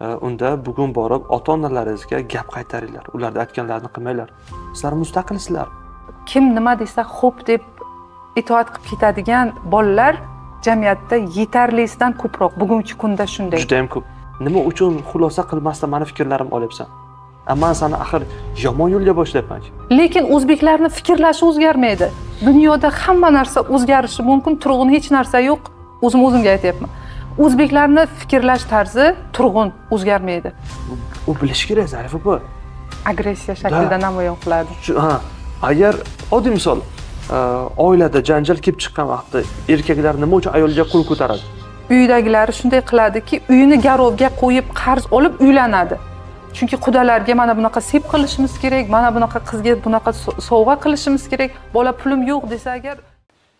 unda bugun borib ota onalaringizga gap qaytaringlar. Ularni aytganlarini qilmanglar. Sizlar mustaqilsizlar. Kim nima desa xo'p deb itoat qilib ketadigan bolalar jamiyatda yetarlisidan ko'proq. Bugungi kunda shunday. Judayam ko'p. Nima uchun xulosa qilmasdan mani fikrlarimni olyapsan? Man sani axir yomon yo'lga boshlayapman lekin o'zbeklarni fikrlashi o'zgarmaydi. Dunyoda hamma narsa o'zgarishi mumkin turg'un hech narsa yo'q. O'zim o'zimga aytyapman o'zbeklarni fikrlash tarzi turg'un o'zgarmaydi. U bilishi kerak zarif opa. Agressiya shaklida namoyon qiladi. Ha agar oddiy misol oilada janjal kelib chiqqan vaqtda erkaklar nima uchun ayolga qo'l ko'taradi? Uyidagilari shunday qiladiki uyini garovga qo'yib qarz olib uylanadi. Chunki qudalarga mana bunaqa sep qilishimiz kerak mana bunaqa qizga bunaqa sovg'a qilishimiz kerak bola pulim yo'q desa agar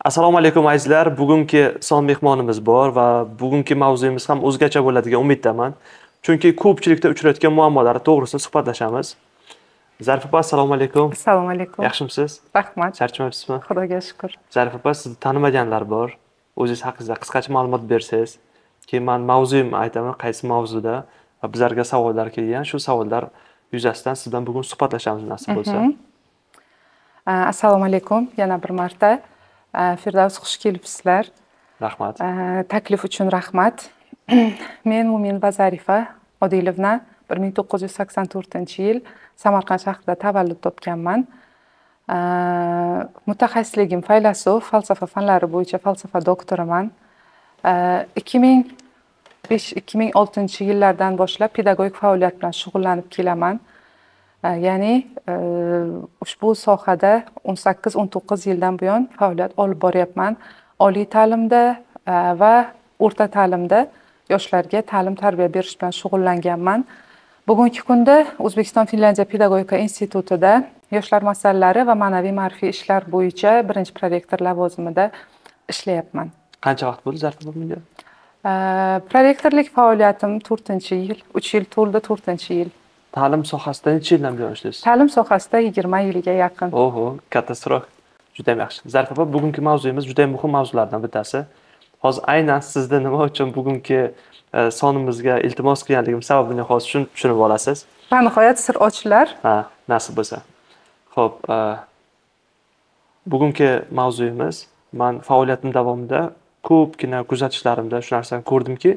assalomu alaykum azizlar. Bugungi son mehmonimiz bor va bugungi mavzuyimiz ham o'zgacha bo'ladigan umiddaman. Chunki ko'pchilikda uchrayotgan muammolar to'g'risida suhbatlashamiz. Zarif opa assalomu alaykum. Assalomu alaykum. Yaxshimisiz? Rahmat. Charchamayapsizmi? Xudoga shukur zarif opa sizni tanimaganlar bor. O'zingiz haqingizda qisqacha ma'lumot bersangiz keyin man mavzuyimni aytaman qaysi mavzuda. Va bizlarga savollar kelgan. Shu savollar yuzasidan siz bilan bugun suhbatlashamiz nasib bo'lsa. Mhm. assalomu alaykum yana bir marta firdavs xush kelibsizlar rahmat taklif uchun rahmat men mo'minova zarifa odilovna bir ming to'qqiz yuz sakson to'rtinchi yil samarqand shahrida tavallud topganman. Mutaxassisligim faylasuf falsafa fanlari bo'yicha falsafa doktoriman ikki ming besh ikki ming oltinchi yillardan boshlab pedagogik faoliyat bilan shug'ullanib kelaman ya'ni ushbu sohada o'n sakkiz o'n to'qqiz yildan buyon faoliyat olib boryapman. Oliy ta'limda e, va o'rta ta'limda yoshlarga ta'lim tarbiya berish bilan shug'ullanganman. Bugungi kunda o'zbekiston finlyandiya pedagogika institutida yoshlar masalalari va ma'naviy ma'rifiy ishlar bo'yicha birinchi prorektor lavozimida ishlayapman. Qancha vaqt bo'ldi zarfa bunga prorektorlik faoliyatim to'rtinchi yil uch yil to'ldi to'rtinchi yil ta'lim sohasida necha yildan buyon ishlaysiz? Ta'lim sohasida yigirma yilga yaqin. Oho katta srok judayam yaxshi. Zarif opa bugungi mavzuyimiz judayam muhim mavzulardan bittasi. Hozir aynan sizni nima uchun bugungi e, sonimizga iltimos qilganligim sababini hozir tushunib olasiz? Va nihoyat sir ochilar ha nasib bo'lsa. Ho'p e, bugungi mavzuyimiz man faoliyatim davomida ko'pgina kuzatishlarimda shu narsani ko'rdimki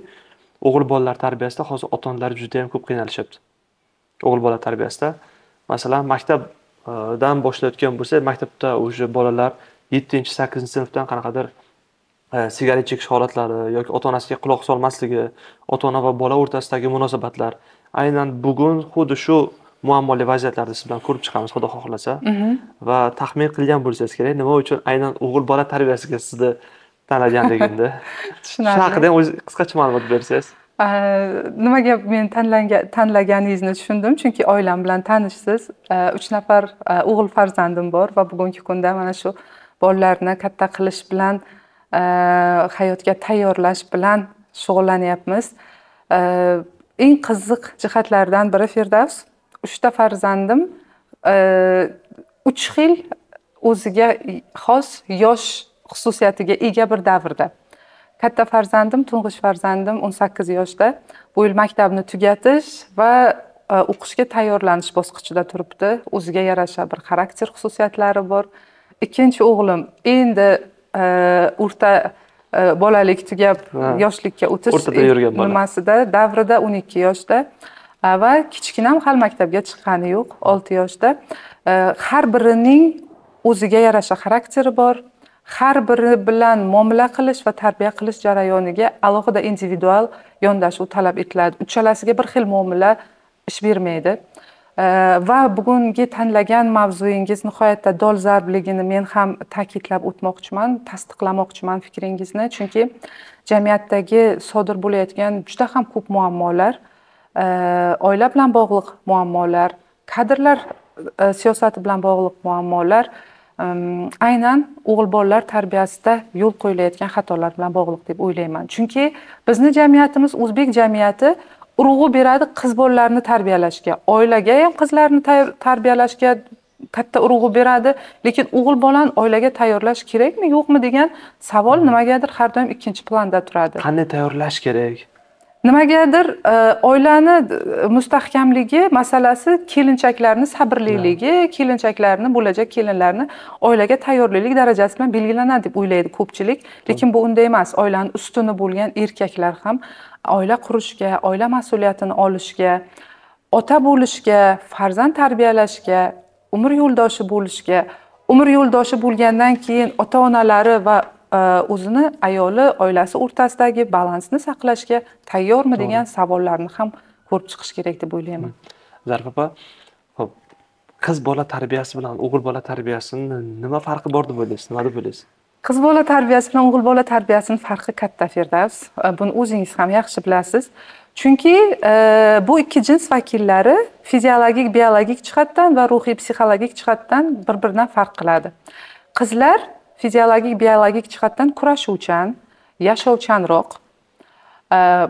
o'g'il bolalar tarbiyasida hozir ota onalar juda yam ko'p qiynalishyapti o'g'il bola tarbiyasida. Masalan maktabdan boshlayotgan bo'lsak maktabda уже bolalar yettinchi sakkizinchi sinfdan qanaqadir e, sigaret chekish holatlari yoki ota onasiga quloq solmasligi ota ona va bola o'rtasidagi munosabatlar. Aynan bugun xuddi shu muammoli vaziyatlarni siz bilan ko'rib chiqamiz xudo xohlasa. Mhm. va taxmin qilgan bo'lsangiz kerak nima uchun aynan o'g'il bola tarbiyasiga sizni tanlaganligimni. Tushunarli. Shu haqida ham o'zi qisqacha ma'lumot bersangiz nimaga men tanlaganingizni tushundim. Chunki oilam bilan tanishsiz. Uch nafar e, o'g'il farzandim bor va bugungi kunda mana shu bolalarni katta qilish bilan e, hayotga tayyorlash bilan shug'ullanyapmiz. Eng qiziq jihatlardan biri firdavs uchta farzandim e, uch xil o'ziga xos yosh xususiyatiga ega bir davrda. Katta farzandim tug'ish farzandim o'n sakkiz yoshda. Bu yil maktabni tugatish va e, o'qishga tayyorlanish bosqichida turibdi. O'ziga yarasha bir xarakter xususiyatlari bor. Ikkinchi o'g'lim endi e, o'rta e, bolalik tugab yoshlikka o'tish o'rtada yurgan bola. nimasida davrida o'n ikki yoshda. Va kichkinam hali maktabga chiqqani yo'q olti yoshda. Har birining o'ziga yarasha xarakteri bor har biri bilan muomala qilish va tarbiya qilish jarayoniga alohida individual yondashuv talab etiladi. Uchalasiga bir xil muomala ish bermaydi. Va bugungi tanlagan mavzuyingiz nihoyatda dolzarbligini men ham ta'kidlab o'tmoqchiman tasdiqlamoqchiman fikringizni. Chunki jamiyatdagi sodir bo'layotgan juda ham ko'p muammolar oila bilan bog'liq muammolar kadrlar e, siyosati bilan bog'liq muammolar aynan o'g'il bolalar tarbiyasida yo'l qo'yilayotgan xatolar bilan bog'liq deb o'ylayman. Chunki bizni jamiyatimiz o'zbek jamiyati urg'u beradi qiz bolalarni tarbiyalashga. Oilaga ham qizlarni tarbiyalashga katta urg'u beradi. Lekin o'g'il bolani oilaga tayyorlash kerakmi yo'qmi degan savol nimagadir har doim ikkinchi planda turadi. Qanday tayyorlash kerak? Nimagadir e, oilani mustahkamligi masalasi kelinchaklarni sabrliligi kelinchaklarni bo'lajak kelinlarni oilaga tayyorgarlik darajasi bilan belgilanadi deb o'ylaydi ko'pchilik. Lekin bu unday emas oilani ustuni bo'lgan erkaklar ham oila qurishga oila mas'uliyatini olishga ota bo'lishga farzand tarbiyalashga umr yo'ldoshi bo'lishga umr yo'ldoshi bo'lgandan keyin ota onalari va o'zini ayoli oilasi o'rtasidagi balansni saqlashga tayyormi degan savollarni ham ko'rib chiqish kerak deb o'ylayman. Zarif opa ho'p qiz bola tarbiyasi bilan o'g'il bola tarbiyasini nima farqi bor deb o'ylaysiz? Nima deb o'ylaysiz? Qiz bola tarbiyasi bilan o'g'il bola tarbiyasini farqi katta firdavs buni o'zingiz ham yaxshi bilasiz. Chunki bu ikki jins vakillari fiziologik biologik jihatdan va ruhiy psixologik jihatdan bir biridan farq qiladi. Qizlar fiziologik biologik jihatdan kurashuvchan yashovchanroq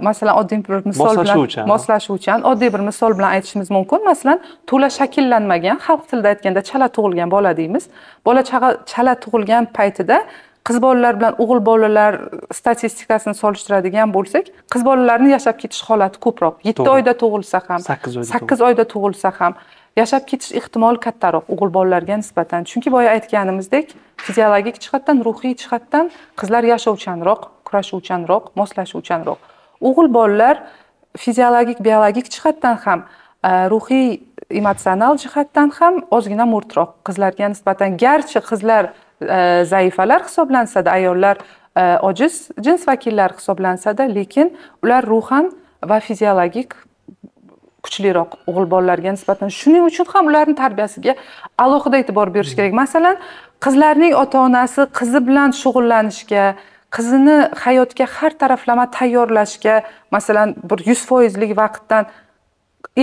masalan oddiy bir misol bilan moslashuvchan. Oddiy bir misol bilan aytishimiz mumkin. Masalan to'la shakllanmagan xalq tilida aytganda chala tug'ilgan bola deymiz. Bola chala tug'ilgan paytida qiz bolalar bilan o'g'il bolalar statistikasini solishtiradigan bo'lsak qiz bolalarni yashab ketish holati ko'proq. Yetti oyda tug'ilsa ham sakkiz oyda tug'ilsa ham yashab ketish ehtimoli kattaroq o'g'il bolalarga nisbatan. Chunki boya aytganimizdek fiziologik jihatdan ruhiy jihatdan qizlar yashovchanroq kurashuvchanroq moslashuvchanroq. O'g'il bolalar fiziologik biologik jihatdan ham e, ruhiy emotsional jihatdan ham ozgina mo'rtroq qizlarga nisbatan garchi qizlar e, zaifalar hisoblansada ayollar e, ojiz jins vakillari hisoblansada lekin ular ruhan va fiziologik kuchliroq o'g'il bolalarga nisbatan. Shuning uchun ham ularni tarbiyasiga alohida e'tibor berish kerak. Masalan qizlarning ota onasi qizi bilan shug'ullanishga qizini hayotga har taraflama tayyorlashga masalan bir yuz foizlik vaqtdan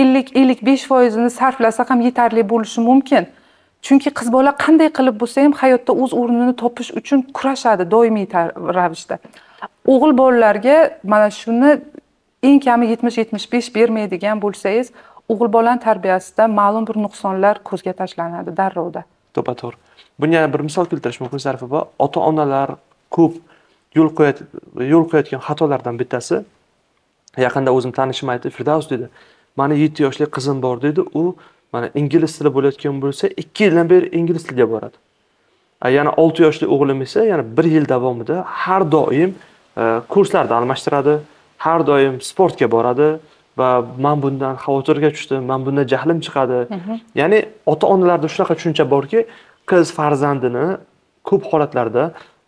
ellik ellik besh foizini sarflasa ham yetarli bo'lishi mumkin. Chunki qiz bola qanday qilib bo'lsa ham hayotda o'z o'rnini topish uchun kurashadi doimiy ravishda. O'g'il bolalarga mana shuni eng kami yetmish yetmish besh bermaydigan bo'lsangiz o'g'il bolani tarbiyasida ma'lum bir nuqsonlar ko'zga tashlanadi darrovda. To'ppa to'g'ri bunga yana bir misol keltirish mumkin zarif opa ota onalar ko'p yo'l yo'l qo'yayotgan xatolardan bittasi yaqinda o'zim tanishim aytdi firdavs dedi mani yetti yoshli qizim bor dedi. U mana ingliz tili bo'layotgan bo'lsa ikki yildan beri ingliz tiliga boradi. Yana olti yoshli o'g'lim esa yana bir yil davomida har doim e, kurslarni almashtiradi har doim sportga boradi va man bundan xavotirga tushdim man bundan jahlim chiqadi. Ya'ni ota onalarda shunaqa tushuncha borki qiz farzandini ko'p holatlarda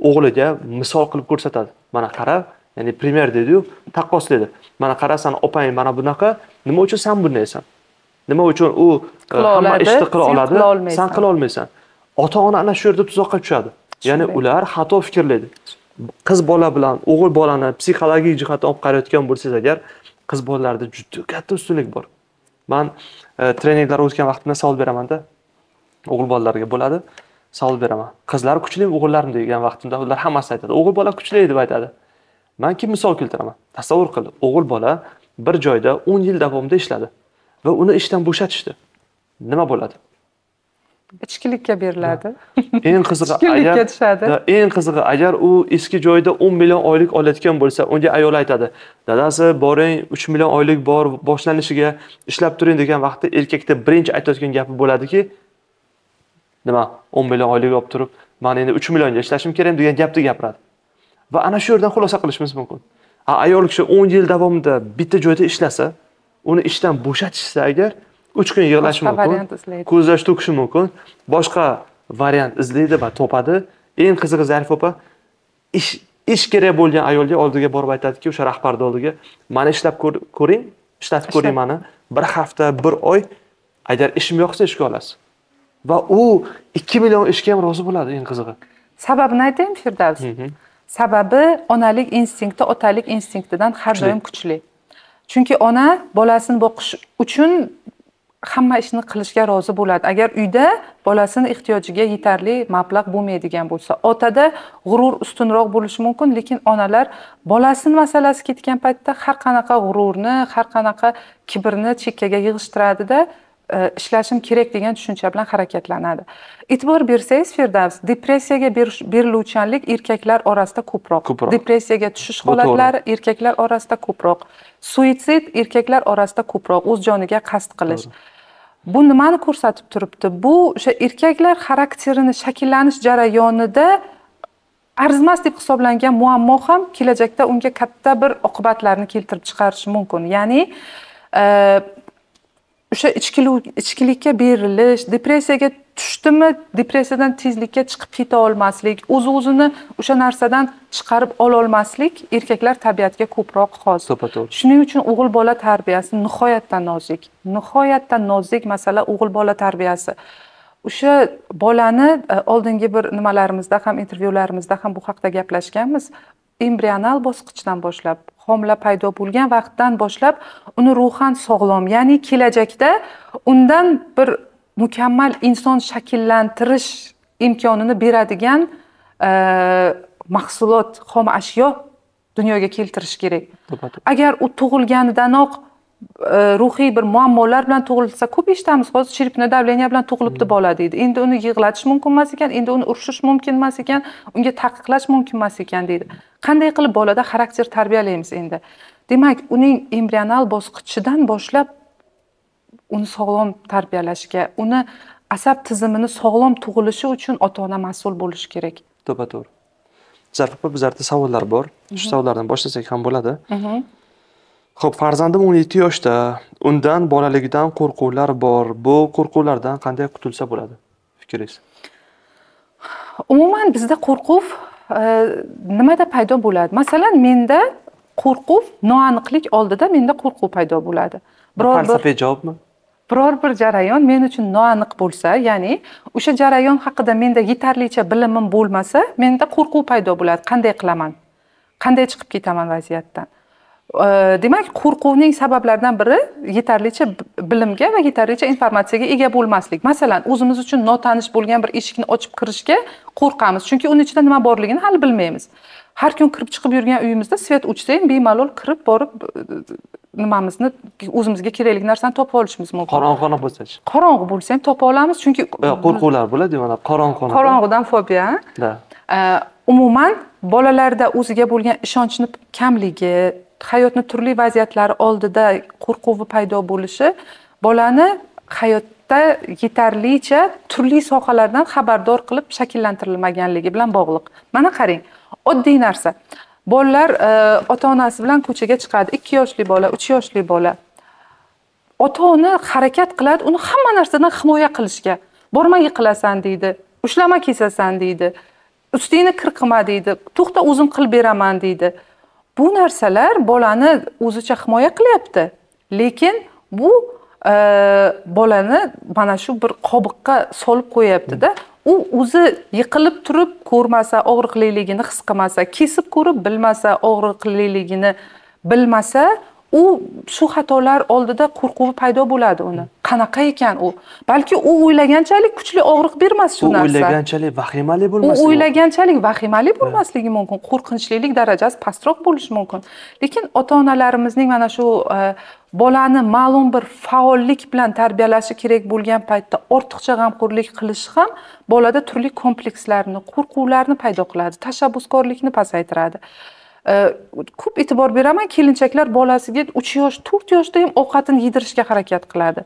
o'g'liga misol qilib ko'rsatadi. Mana qara ya'ni primer deydiyu taqqoslaydi mana qarasan opang mana bunaqa nima uchun san bundaysan nima uchun u e, hamma ishni qila oladi san qila olmaysan. Ota ona ana shu yerda tuzoqqa tushadi. Ya'ni ular xato fikrlaydi qiz bola bilan o'g'il bolani psixologik jihatdan olib qarayotgan bo'lsangiz agar qiz bolalarda juda katta ustunlik bor. Man e, treninglar o'tgan vaqtimda savol beramanda o'g'il bolalarga bo'ladi savol beraman. Qizlar kuchlimi o'g'illarmi degan vaqtimda ular hammasi aytadi o'g'il bola kuchli deb aytadi. Man keyin misol keltiraman? Tasavvur qil o'g'il bola bir joyda o'n yil davomida ishladi va uni ishdan bo'shatishdi. Nima bo'ladi? Ichkilikka beriladi. Eng qizig'i ichkilikka tushadi. eng qizig'i agar u eski joyda o'n million oylik olayotgan bo'lsa unga ayol aytadi dadasi boring uch million oylik bor boshlanishiga ishlab turing degan vaqtda erkakda birinchi aytayotgan gapi bo'ladiki nima o'n million oylik olib turib man endi uch millionga ishlashim kerak degan gapni gapiradi. Va ana shu yerdan xulosa qilishimiz mumkin. Ayol kishi o'n yil davomida bitta joyda ishlasa uni ishdan bo'shatishsa agar uch kun yig'lashi mumkin. ko'z yosh to'kishi mumkin. Boshqa variant izlaydi va topadi. Eng qizig'i zarif opa ish ish kerak bo'lgan ayolga oldiga borib aytadiki o'sha rahbarni oldiga mani ishlab ko'ring ishlatib ko'ring mani. Bir hafta bir oy agar ishim yoqsa ishga olasiz va u ikki million ishga ham rozi bo'ladi eng qizig'i. Sababini aytaymi firdavs? Sababi onalik instinkti otalik instinktidan har doim kuchli. Chunki ona bolasini boqish uchun hamma ishni qilishga rozi bo'ladi. Agar uyda bolasini ehtiyojiga yetarli mablag' bo'lmaydigan bo'lsa otada g'urur ustunroq bo'lishi mumkin lekin onalar bolasini masalasi ketgan paytda har qanaqa g'ururni har qanaqa kibrni chekkaga yig'ishtiradida ishlashim kerak degan tushuncha bilan harakatlanadi. E'tibor bersangiz firdavs depressiyaga beriluvchanlik erkaklar orasida ko'proq. Ko'proq. depressiyaga tushish holatlari erkaklar orasida ko'proq. Suitsid erkaklar orasida ko'proq o'z joniga qasd qilish. Bu nimani ko'rsatib turibdi? Bu o'sha erkaklar xarakterini shakllanish jarayonida arzimas deb hisoblangan muammo ham kelajakda unga katta bir oqibatlarni keltirib chiqarishi mumkin. Ya'ni e, o'sha ichkilik ichkilikka berilish depressiyaga tushdimi depressiyadan tezlikka chiqib keta olmaslik o'z o'zini o'sha narsadan chiqarib ololmaslik erkaklar tabiatiga ko'proq xos. To'ppa to'g'ri shuning uchun o'g'il bola tarbiyasi nihoyatda nozik nihoyatda nozik masala o'g'il bola tarbiyasi. O'sha bolani e, oldingi bir nimalarimizda ham intervyularimizda ham bu haqida gaplashganmiz embrional bosqichdan boshlab homila paydo bo'lgan vaqtdan boshlab uni ruhan sog'lom ya'ni kelajakda undan bir mukammal inson shakllantirish imkonini beradigan e, mahsulot xom ashyo dunyoga keltirish kerak. Agar u tug'ilganidanoq ruhiy bir muammolar bilan tug'ilsa ko'p eshitamiz. Hozir черепное давление bilan tug'ilibdi bola deydi. Endi uni yig'latish mumkin emas ekan endi uni urishish mumkin emas ekan unga taqiqlash mumkin emas ekan deydi. Qanday qilib bolada xarakter tarbiyalaymiz endi? Demak uning embrional bosqichidan boshlab uni sog'lom tarbiyalashga uni asab tizimini sog'lom tug'ilishi uchun ota ona mas'ul bo'lishi kerak. To'ppa to'g'ri zarif opa bizlarda savollar bor. Shu savollardan boshlasak ham bo'ladi ho'p farzandim o'n yetti yoshda. Undan bolaligidan qo'rquvlar bor. Bu qo'rquvlardan qanday qutulsa bo'ladi? Fikringiz? Umuman bizda qo'rquv e, nimada paydo bo'ladi? Masalan menda qo'rquv noaniqlik oldida menda qo'rquv paydo bo'ladi. Biror bir falsafiy javobmi? Biror bir jarayon men uchun noaniq bo'lsa ya'ni o'sha jarayon haqida menda yetarlicha bilimim bo'lmasa menda qo'rquv paydo bo'ladi. Qanday qilaman? Qanday chiqib ketaman vaziyatdan demak qo'rquvning sabablaridan biri yetarlicha bilimga va yetarlicha informatsiyaga ega bo'lmaslik. Masalan o'zimiz uchun notanish bo'lgan bir eshikni ochib kirishga qo'rqamiz chunki uni ichida nima borligini hali bilmaymiz. Har kun kirib chiqib yurgan uyimizda svet o'chsa ham bemalol kirib borib nimamizni o'zimizga kerakli narsani topib olishimiz mumkin. Qorong'ixona bo'lsachi. Qorong'i bo'lsa ham topa olamiz chunki qo'rquvlar bo'ladi mana qorong'ixona qorong'idan fobiya Э, umuman bolalarda o'ziga bo'lgan ishonchni kamligi hayotni turli vaziyatlari oldida qo'rquvi paydo bo'lishi bolani hayotda yetarlicha turli sohalardan xabardor qilib shakllantirilmaganligi bilan bog'liq. Mana qarang oddiy narsa. Bolalar e, ota onasi bilan ko'chaga chiqadi. Ikki yoshli bola uch yoshli bola. Ota ona harakat qiladi uni hamma narsadan himoya qilishga. Borma yiqilasan deydi ushlama kesasan deydi ustingni kir qilma deydi to'xta o'zim qilib beraman deydi. Bu narsalar bolani o'zicha himoya qilyapti. Lekin bu e, bolani mana shu bir qobiqqa solib qo'yyaptida u o'zi yiqilib turib ko'rmasa og'riqliligini his qilmasa kesib ko'rib bilmasa og'riqliligini bilmasa u shu xatolar oldida qo'rquvi paydo bo'ladi uni. Qanaqa ekan u? Balki u o'ylaganchalik kuchli og'riq bermas shu u narsa. o'ylaganchalik vahimali u bo'lmasligi o'ylaganchalik vahimali bo'lmasligi mumkin. Qo'rqinchlilik darajasi pastroq bo'lishi mumkin. Lekin ota onalarimizning mana shu e, bolani ma'lum bir faollik bilan tarbiyalashi kerak bo'lgan paytda ortiqcha g'amxo'rlik qilishi ham bolada turli komplekslarni qo'rquvlarni paydo qiladi tashabbuskorlikni pasaytiradi ko'p e'tibor beraman kelinchaklar bolasiga uch yosh to'rt yoshda ham ovqatini yedirishga harakat qiladi.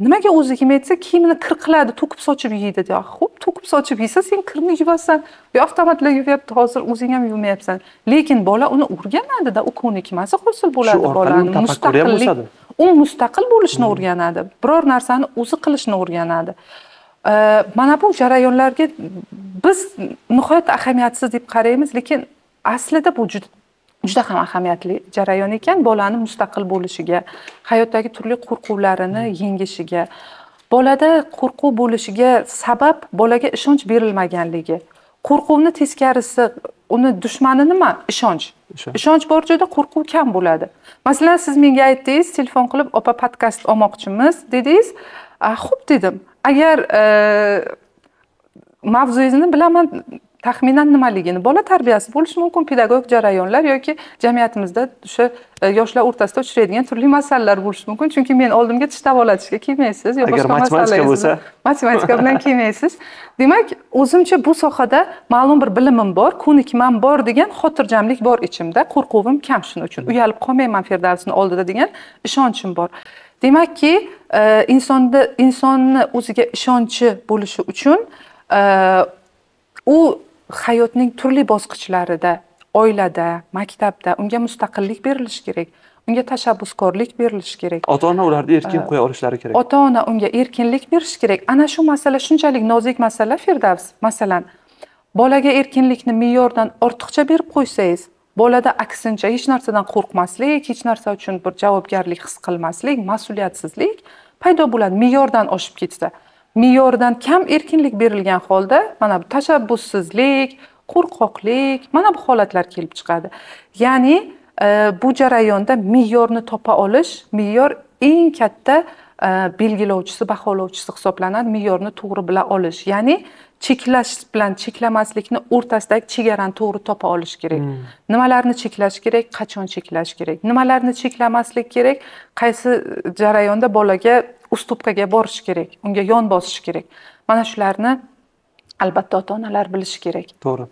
Nimaga o'zi desa kiyimini kir qiladi to'kib sochib yeydi deydi ho'p to'kib sochib yeysa sen kirni yuvasan yo avtomatlar yuvyapti hozir o'zing ham yuvmayapsan. Lekin bola uni o'rganadida u ko'nikmasi hosil bo'ladi bolani. o'sadi. u mustaqil bo'lishni o'rganadi. Biror narsani o'zi qilishni o'rganadi. Mana bu jarayonlarga biz nihoyatda ahamiyatsiz deb qaraymiz lekin aslida bu juda juda ham ahamiyatli jarayon ekan. Bolani mustaqil bo'lishiga hayotdagi turli qo'rquvlarini yengishiga bolada qo'rquv bo'lishiga sabab bolaga ishonch berilmaganligi. Qo'rquvni teskarisi uni dushmani nima? Ishonch. Ishonch. bor joyda qo'rquv kam bo'ladi. Masalan siz menga aytdingiz telefon qilib opa podkast olmoqchimiz dedingiz. "Ah, xo'p dedim. Agar e, mavzuyingizni bilaman taxminan nimaligini bola tarbiyasi bo'lishi mumkin pedagogik jarayonlar yoki jamiyatimizda o'sha e, yoshlar o'rtasida uchraydigan turli masalalar bo'lishi mumkin. Chunki men oldimga tish davolatishga kelmaysiz yo boshqa matematika bo'lsa? matematika bilan kelmaysiz. Demak o'zimcha bu sohada ma'lum bir bilimim bor ko'nikmam bor degan xotirjamlik bor ichimda. Qo'rquvim kam shuning uchun. Uyalib qolmayman firdavsni oldida degan ishonchim bor. Demakki e, insonda insonni o'ziga ishonchi bo'lishi uchun e, u hayotning turli bosqichlarida oilada maktabda unga mustaqillik berilishi kerak unga tashabbuskorlik berilishi kerak. Ota ona ularni erkin qo'ya olishlari kerak. ota ona unga erkinlik berishi kerak. Ana shu masala shunchalik nozik masala firdavs. Masalan bolaga erkinlikni me'yordan ortiqcha berib qo'ysangiz bolada aksincha hech narsadan qo'rqmaslik hech narsa uchun bir javobgarlik his qilmaslik mas'uliyatsizlik paydo bo'ladi. Me'yordan oshib ketsa me'yordan kam erkinlik berilgan holda mana bu tashabbussizlik qo'rqoqlik mana bu holatlar kelib chiqadi. Ya'ni e, bu jarayonda me'yorni topa olish me'yor eng katta e, belgilovchisi baholovchisi hisoblanadi me'yorni to'g'ri bila olish. Ya'ni cheklash bilan cheklamaslikni o'rtasidagi chegarani to'g'ri topa olish kerak. Hmm. nimalarni cheklash kerak? Qachon cheklash kerak? Nimalarni cheklamaslik kerak? Qaysi jarayonda bolaga ustupkaga borish kerak unga yon bosish kerak. Mana shularni albatta ota onalar bilishi kerak. To'g'ri.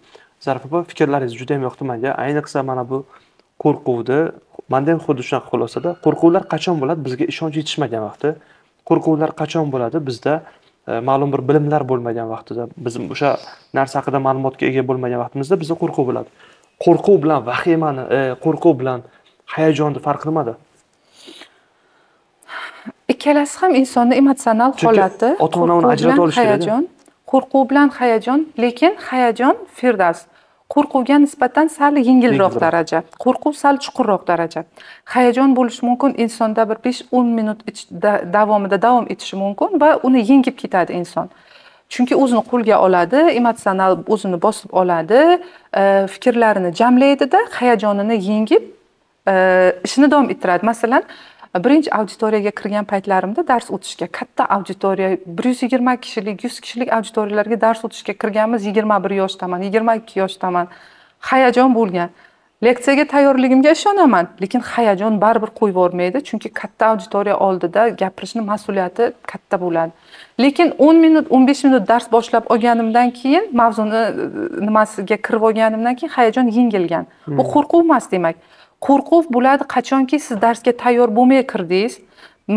Zarif opa fikrlaringiz juda yam yoqdi manga ayniqsa mana bu qo'rquvni manda ham xuddi shunaqa xulosada qo'rquvlar qachon bo'ladi? Bizga ishonch yetishmagan vaqtda. Qo'rquvlar qachon bo'ladi? Bizda e, ma'lum bir bilimlar bo'lmagan vaqtida biz o'sha narsa haqida ma'lumotga ega bo'lmagan vaqtimizda bizda qo'rquv bo'ladi. Qo'rquv bilan vahimani e, qo'rquv bilan hayajonni farqi nimada? Ikkalasi ham insonni emotsional holati ota ona uni ajrata olishi kerak hayajon qo'rquv bilan hayajon lekin hayajon firdavs qo'rquvga nisbatan sal yengilroq daraja. Qo'rquv sal chuqurroq daraja. Hayajon bo'lishi mumkin insonda bir besh o'n minut davomida davom etishi mumkin va uni yengib ketadi inson. Chunki o'zini qo'lga oladi emotsional o'zini bosib oladi e, fikrlarini jamlaydida hayajonini yengib e, ishini davom ettiradi. Masalan birinchi auditoriyaga kirgan paytlarimda dars o'tishga katta auditoriya bir yuz yigirma kishilik yuz kishilik auditoriyalarga dars o'tishga kirganmiz yigirma bir yoshdaman yigirma ikki yoshdaman. Hayajon bo'lgan. Leksiyaga tayyorligimga ishonaman lekin hayajon baribir qo'yib yubormaydi chunki katta auditoriya oldida gapirishni mas'uliyati katta bo'ladi. Lekin o'n minut o'n besh minut dars boshlab olganimdan keyin mavzuni nimasiga kirib olganimdan keyin hayajon yengilgan. Bu hmm. qo'rquv emas demak qo'rquv bo'ladi qachonki siz darsga tayyor bo'lmay kirdingiz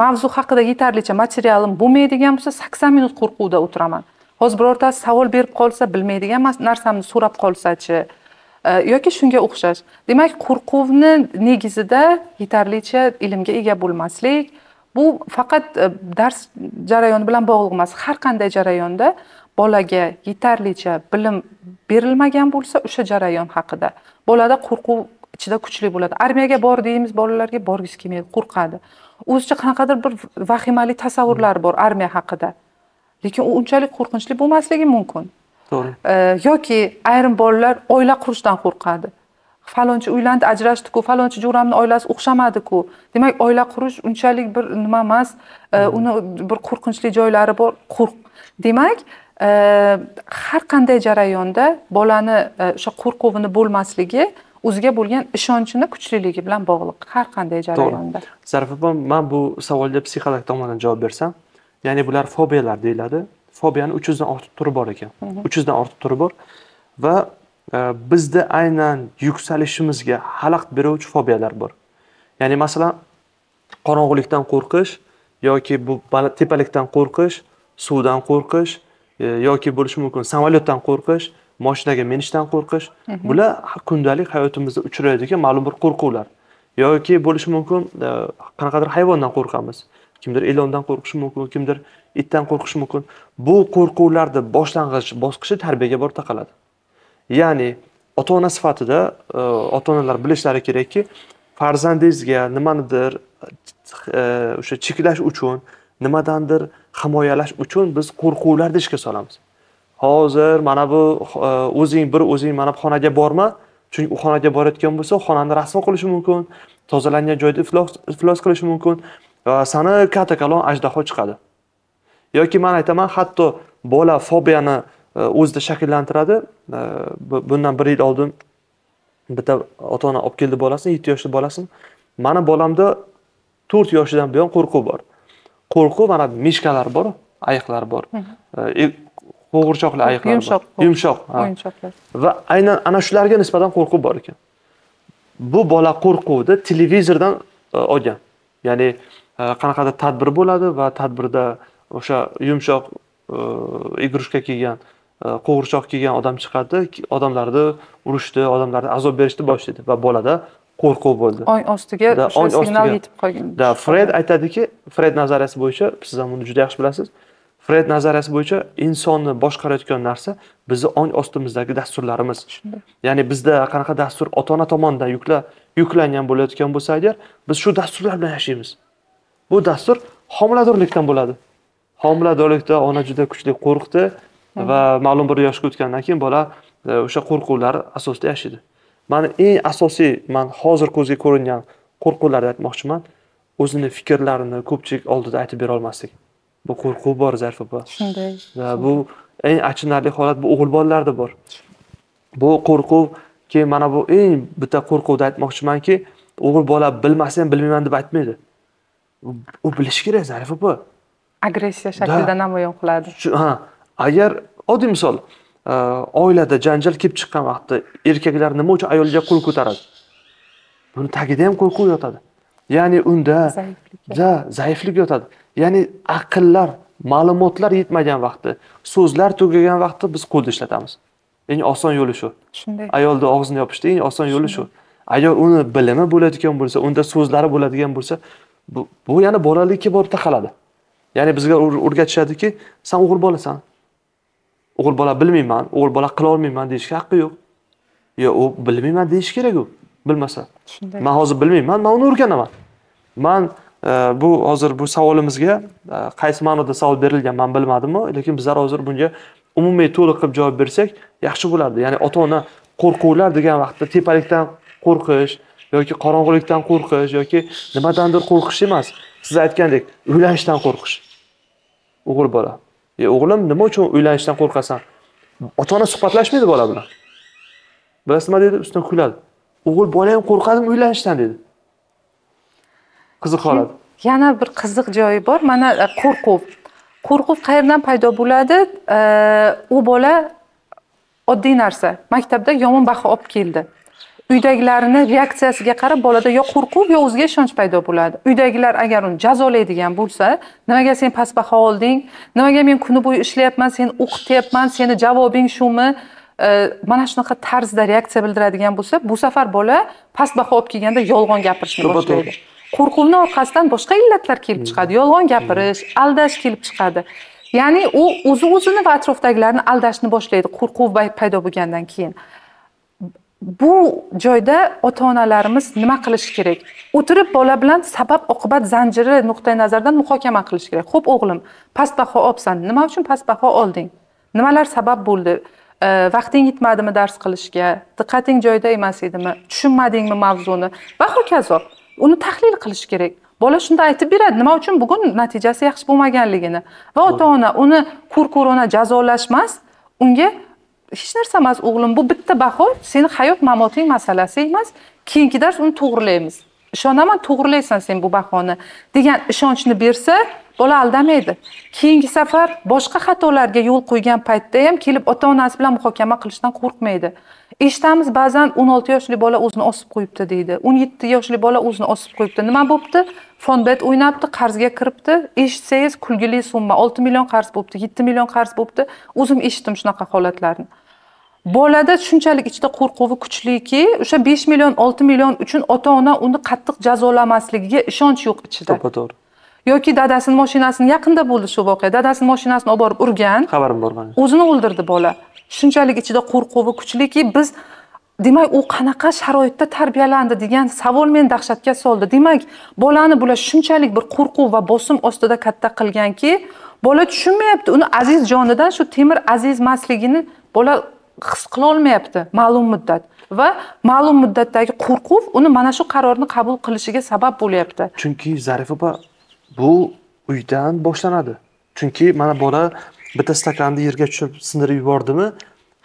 mavzu haqida yetarlicha materialim bo'lmaydigan bo'lsa sakson minut qo'rquvda o'tiraman. Hozir birortasi savol berib qolsa bilmaydigan narsamni so'rab qolsachi e, yoki shunga o'xshash. Demak qo'rquvni negizida yetarlicha ilmga ega bo'lmaslik bu faqat e, dars jarayoni bilan bog'liq emas. Har qanday jarayonda bolaga yetarlicha bilim berilmagan bo'lsa o'sha jarayon haqida. Bolada qo'rquv ichida kuchli bo'ladi. Armiyaga bor deymiz bolalarga borgisi kelmaydi qo'rqadi. O'zicha qanaqadir bir vahimali tasavvurlari bor armiya haqida. Lekin u unchalik qo'rqinchli bo'lmasligi mumkin. To'g'ri. Yoki ayrim bolalar oila qurishdan qo'rqadi. Falonchi uylandi ajrashdiku falonchi jo'ramni oilasi o'xshamadiku. Demak oila qurish unchalik bir nima emas hmm. uni bir qo'rqinchli joylari bor qo'rq. Demak har qanday jarayonda bolani o'sha qo'rquvini bo'lmasligi o'ziga bo'lgan ishonchini kuchliligi bilan bog'liq. Har qanday jarayonda. Zarif opa man bu savolga psixolog tomonidan javob bersam ya'ni bular fobiyalar deyiladi. Fobiyani uch yuzdan ortiq turi bor ekan. Uch yuzdan ortiq turi bor. Va e, bizda aynan yuksalishimizga xalaqit beruvchi fobiyalar bor. Ya'ni masalan qorong'ulikdan qo'rqish yoki bu tepalikdan qo'rqish suvdan qo'rqish e, yoki bo'lishi mumkin samolyotdan qo'rqish moshinaga minishdan qo'rqish. Mhm. bular kundalik hayotimizda uchraydigan ma'lum bir qo'rquvlar. Yoki bo'lishi mumkin e, qanaqadir hayvondan qo'rqamiz. Kimdir ilondan qo'rqishi mumkin kimdir itdan qo'rqishi mumkin. Bu qo'rquvlarni boshlang'ich bosqichi tarbiyaga borib taqaladi. Ya'ni ota ona sifatida e, ota onalar bilishlari kerakki farzandingizga nimanidir e, o'sha cheklash uchun nimadandir himoyalash uchun biz qo'rquvlarni ishga solamiz hozir mana bu e, o'zing bir o'zing mana bu xonaga borma. Chunki u xonaga borayotgan bo'lsa xonani rasvo qilishi mumkin tozalangan joyda iflos qilishi mumkin va sani kalon ajdaho chiqadi. Yoki man aytaman hatto bola fobiyani e, o'zida shakllantiradi. E, bu- bundan bir yil oldin bitta ota ona olib keldi bolasini yetti yoshli bolasini mani bolamda to'rt yoshidan buyon qo'rquv bor. Qo'rquv mana mishkalar bor ayiqlar bor qo'g'irchoqli ayiqlar Yumshoq yumshoq o'yinchoqlar va aynan ana shularga nisbatan qo'rquv bor ekan. Bu bola qo'rquvni televizordan e, olgan. Ya'ni e, qanaqadir tadbir bo'ladi va tadbirda o'sha yumshoq e, игрушка kiygan qo'g'irchoq kiygan odam chiqadi odamlarni urishdi odamlarga azob berishni boshlaydi va bolada qo'rquv bo'ldi. Ong ostiga o'sha signal yetib qolgan. Da fred aytadiki fred nazariyasi bo'yicha siz ham buni juda yaxshi bilasiz fred nazariyasi bo'yicha insonni boshqarayotgan narsa bizni ong ostimizdagi dasturlarimiz. Ya'ni bizda qanaqa dastur ota ona tomonidan yukla yuklangan bo'layotgan bo'lsa agar biz shu dasturlar bilan yashaymiz. Bu dastur homiladorlikdan bo'ladi. Homiladorlikda ona juda kuchli qo'rqdi va ma'lum bir yoshga o'tgandan keyin bola e, o'sha qo'rquvlar asosida yashaydi. Mani eng asosiy man hozir ko'zga ko'ringan qo'rquvlarni aytmoqchiman o'zini fikrlarini ko'pchilik oldida aytib bera olmaslik bu qo'rquv bor zarif opa shunday va bu eng achinarli holat bu o'g'il bolalarda bor. Bu qo'rquv keyin mana bu eng bitta qo'rquvni aytmoqchimanki o'g'il bola bilmasa ham bilmayman deb aytmaydi. U- bilishi kerak zarif opa agressiya shaklida namoyon qiladi. Ha agar oddiy misol e, oilada janjal kelib chiqqan vaqtda erkaklar nima uchun ayolga qo'l ko'taradi? Buni tagida ham qo'rquv yotadi. Ya'ni unda zaiflik. da zaiflik yotadi ya'ni aqllar ma'lumotlar yetmagan vaqtda so'zlar tugagan vaqtda biz qo'lni ishlatamiz. Eng oson yo'li shu. Shunday. Ayolni og'zini yopishni eng oson yo'li shu. Agar uni bilimi bo'ladigan bo'lsa unda so'zlari bo'ladigan bo'lsa bu, bu yana bolalikka borib taqaladi ya'ni bizga o'r- o'rgatishadiki san o'g'il bolasan. O'g'il bola bilmayman o'g'il bola qilolmayman deyishga haqqi yo'q. Yo u bilmayman deyishi kerak u bilmasa. Shunday. Man hozir bilmayman man uni o'rganaman. Man bu hozir bu savolimizga e, qaysi ma'noda savol berilgan man bilmadimu lekin bizlar hozir bunga umumiy to'liq qilib javob bersak yaxshi bo'lardi. Ya'ni ota ona qo'rquvlar degan vaqtda tepalikdan qo'rqish yoki qorong'ulikdan qo'rqish yoki nimadandir qo'rqish emas. Siz aytgandek uylanishdan qo'rqish. O'g'il bola. E o'g'lim nima uchun uylanishdan qo'rqasan? Ota ona suhbatlashmaydi bola bilan. Bilasiz nima deydi ustidan kuladi. O'g'il bola ham qo'rqadimi uylanishdan dedi. Qiziq holat. Yana bir qiziq joyi bor. Mana e, qo'rquv. Qo'rquv qayerdan paydo bo'ladi? E, u bola oddiy narsa. Maktabda yomon baho olib keldi. Uydagilarini reaksiyasiga qarab bolada yo qo'rquv yo o'ziga ishonch paydo bo'ladi. Uydagilar agar uni jazolaydigan bo'lsa nimaga sen past baho olding? Nimaga men kuni bo'yi ishlayapman seni o'qityapman seni javobing shumi? E, mana shunaqa tarzda reaksiya bildiradigan bo'lsa bu safar bola past baho olib kelganda yolg'on gapirishni boshlaydi qo'rquvni orqasidan boshqa illatlar kelib chiqadi yolg'on gapirish aldash kelib chiqadi. Ya'ni u o'zi o'zini va atrofdagilarni aldashni boshlaydi qo'rquv pay- paydo bo'lgandan keyin. Bu joyda ota onalarimiz nima qilishi kerak? O'tirib bola bilan sabab oqibat zanjiri nuqtai nazaridan muhokama qilish kerak. Ho'p o'g'lim past baho olibsan nima uchun past baho olding? Nimalar sabab bo'ldi? E, vaqting yetmadimi dars qilishga? Diqqating joyida emas edimi? Tushunmadingmi mavzuni? Va hokazo uni tahlil qilish kerak. Bola shunda aytib beradi nima uchun bugun natijasi yaxshi bo'lmaganligini. Va ota ona uni ko'r ko'rona jazolash emas unga hech narsa emas o'g'lim bu bitta baho seni hayot mamoting masalasi emas keyingi dars uni to'g'rilaymiz ishonaman to'g'rilaysan sen bu bahoni degan ishonchni bersa bola aldamaydi. Keyingi safar boshqa xatolarga yo'l qo'ygan paytda ham kelib ota onasi bilan muhokama qilishdan qo'rqmaydi eshitamiz ba'zan o'n olti yoshli bola o'zini osib qo'yibdi deydi. o'n yetti yoshli bola o'zini osib qo'yibdi. Nima bo'libdi fonbet o'ynabdi qarzga kiribdi. Eshitsangiz kulgili summa olti million qarz bo'libdi yetti million qarz bo'libdi o'zim eshitdim shunaqa holatlarni. Bolada shunchalik ichida qo'rquvi kuchliki o'sha besh million olti million uchun ota ona uni qattiq jazolamasligiga ishonch yo'q ichida. To'ppa to'g'ri. Yoki dadasini mashinasini yaqinda bo'ldi shu voqea dadasini mashinasini olib borib urgan xabarim bor mani o'zini o'ldirdi bola shunchalik ichida qo'rquvi kuchliki biz demak u qanaqa sharoitda tarbiyalandi degan savol meni dahshatga soldi. Demak bolani bular shunchalik bir qo'rquv va bosim ostida katta qilganki bola tushunmayapti uni aziz jonidan shu temir azizmasligini bola his qilolmayapti ma'lum muddat. Va ma'lum muddatdagi qo'rquv uni mana shu qarorni qabul qilishiga sabab bo'lyapti. Chunki zarifa opa bu uydan boshlanadi. Chunki mana bola bitta stakanni yerga tushirib sindirib yubordimi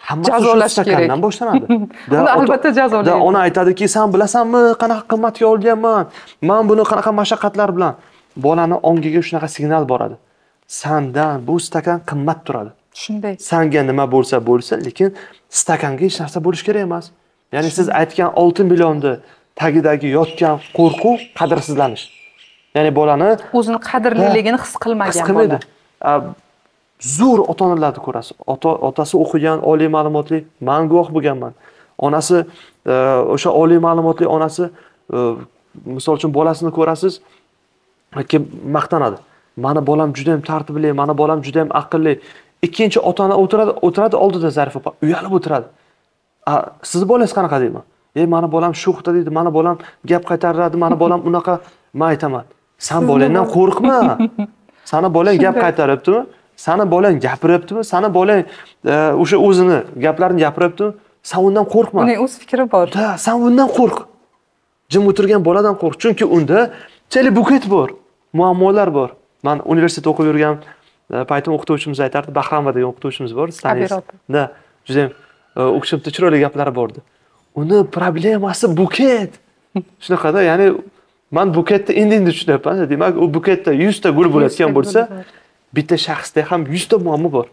hammasi Jazolash stakandan kerak. boshlanadi. Ota- albatta jazolaydi. ona aytadiki san bilasanmi qanaqa qimmatga olganman? Man buni qanaqa mashaqqatlar bilan bolani ongiga shunaqa signal boradi. Sandan bu stakan qimmat turadi. Shunday. Sanga nima bo'lsa bo'lsin lekin stakanga hech narsa bo'lishi kerak emas. Ya'ni siz aytgan olti millionni tagidagi yotgan qo'rquv qadrsizlanish. Ya'ni bolani o'zini qadrliligini his qilmagan his qilmaydi zo'r ota onalarni ko'rasiz. Ota otasi o'qigan oliy ma'lumotli man guvoh bo'lganman. Onasi e, o'sha oliy ma'lumotli onasi e, misol uchun bolasini ko'rasiz keyin maqtanadi. Mani bolam juda yam tartibli mani bolam juda yam aqlli. Ikkinchi ota ona o'tiradi o'tiradi oldida zarif opa uyalib o'tiradi. Sizni bolangiz qanaqa deyman? E mani bolam sho'xda deydi mani bolam gap qaytaradi mani bolam unaqa man aytaman. San bolangdan qo'rqma. Sani bolang gap Shunday. Sani bolang gapiryaptimi? Sani bolang e, o'sha o'zini gaplarini gapiryaptimi? San undan qo'rqma. Uning o'z fikri bor. Da san undan qo'rq. Jim o'tirgan boladan qo'rq. Chunki unda cheli buket bor muammolar bor. Man universitetda o'qib yurgan e, paytim o'qituvchimiz aytardi bahrama degan o'qituvchimiz bor da judayam u kishini bitta chiroyli gaplari bor edi uni problemasi buket. Shunaqada ya'ni man buketni endi endi tushunyapman. Demak u buketda yuzta gul bo'layotgan bo'lsa bitta shaxsda ham yuzta muammo bor.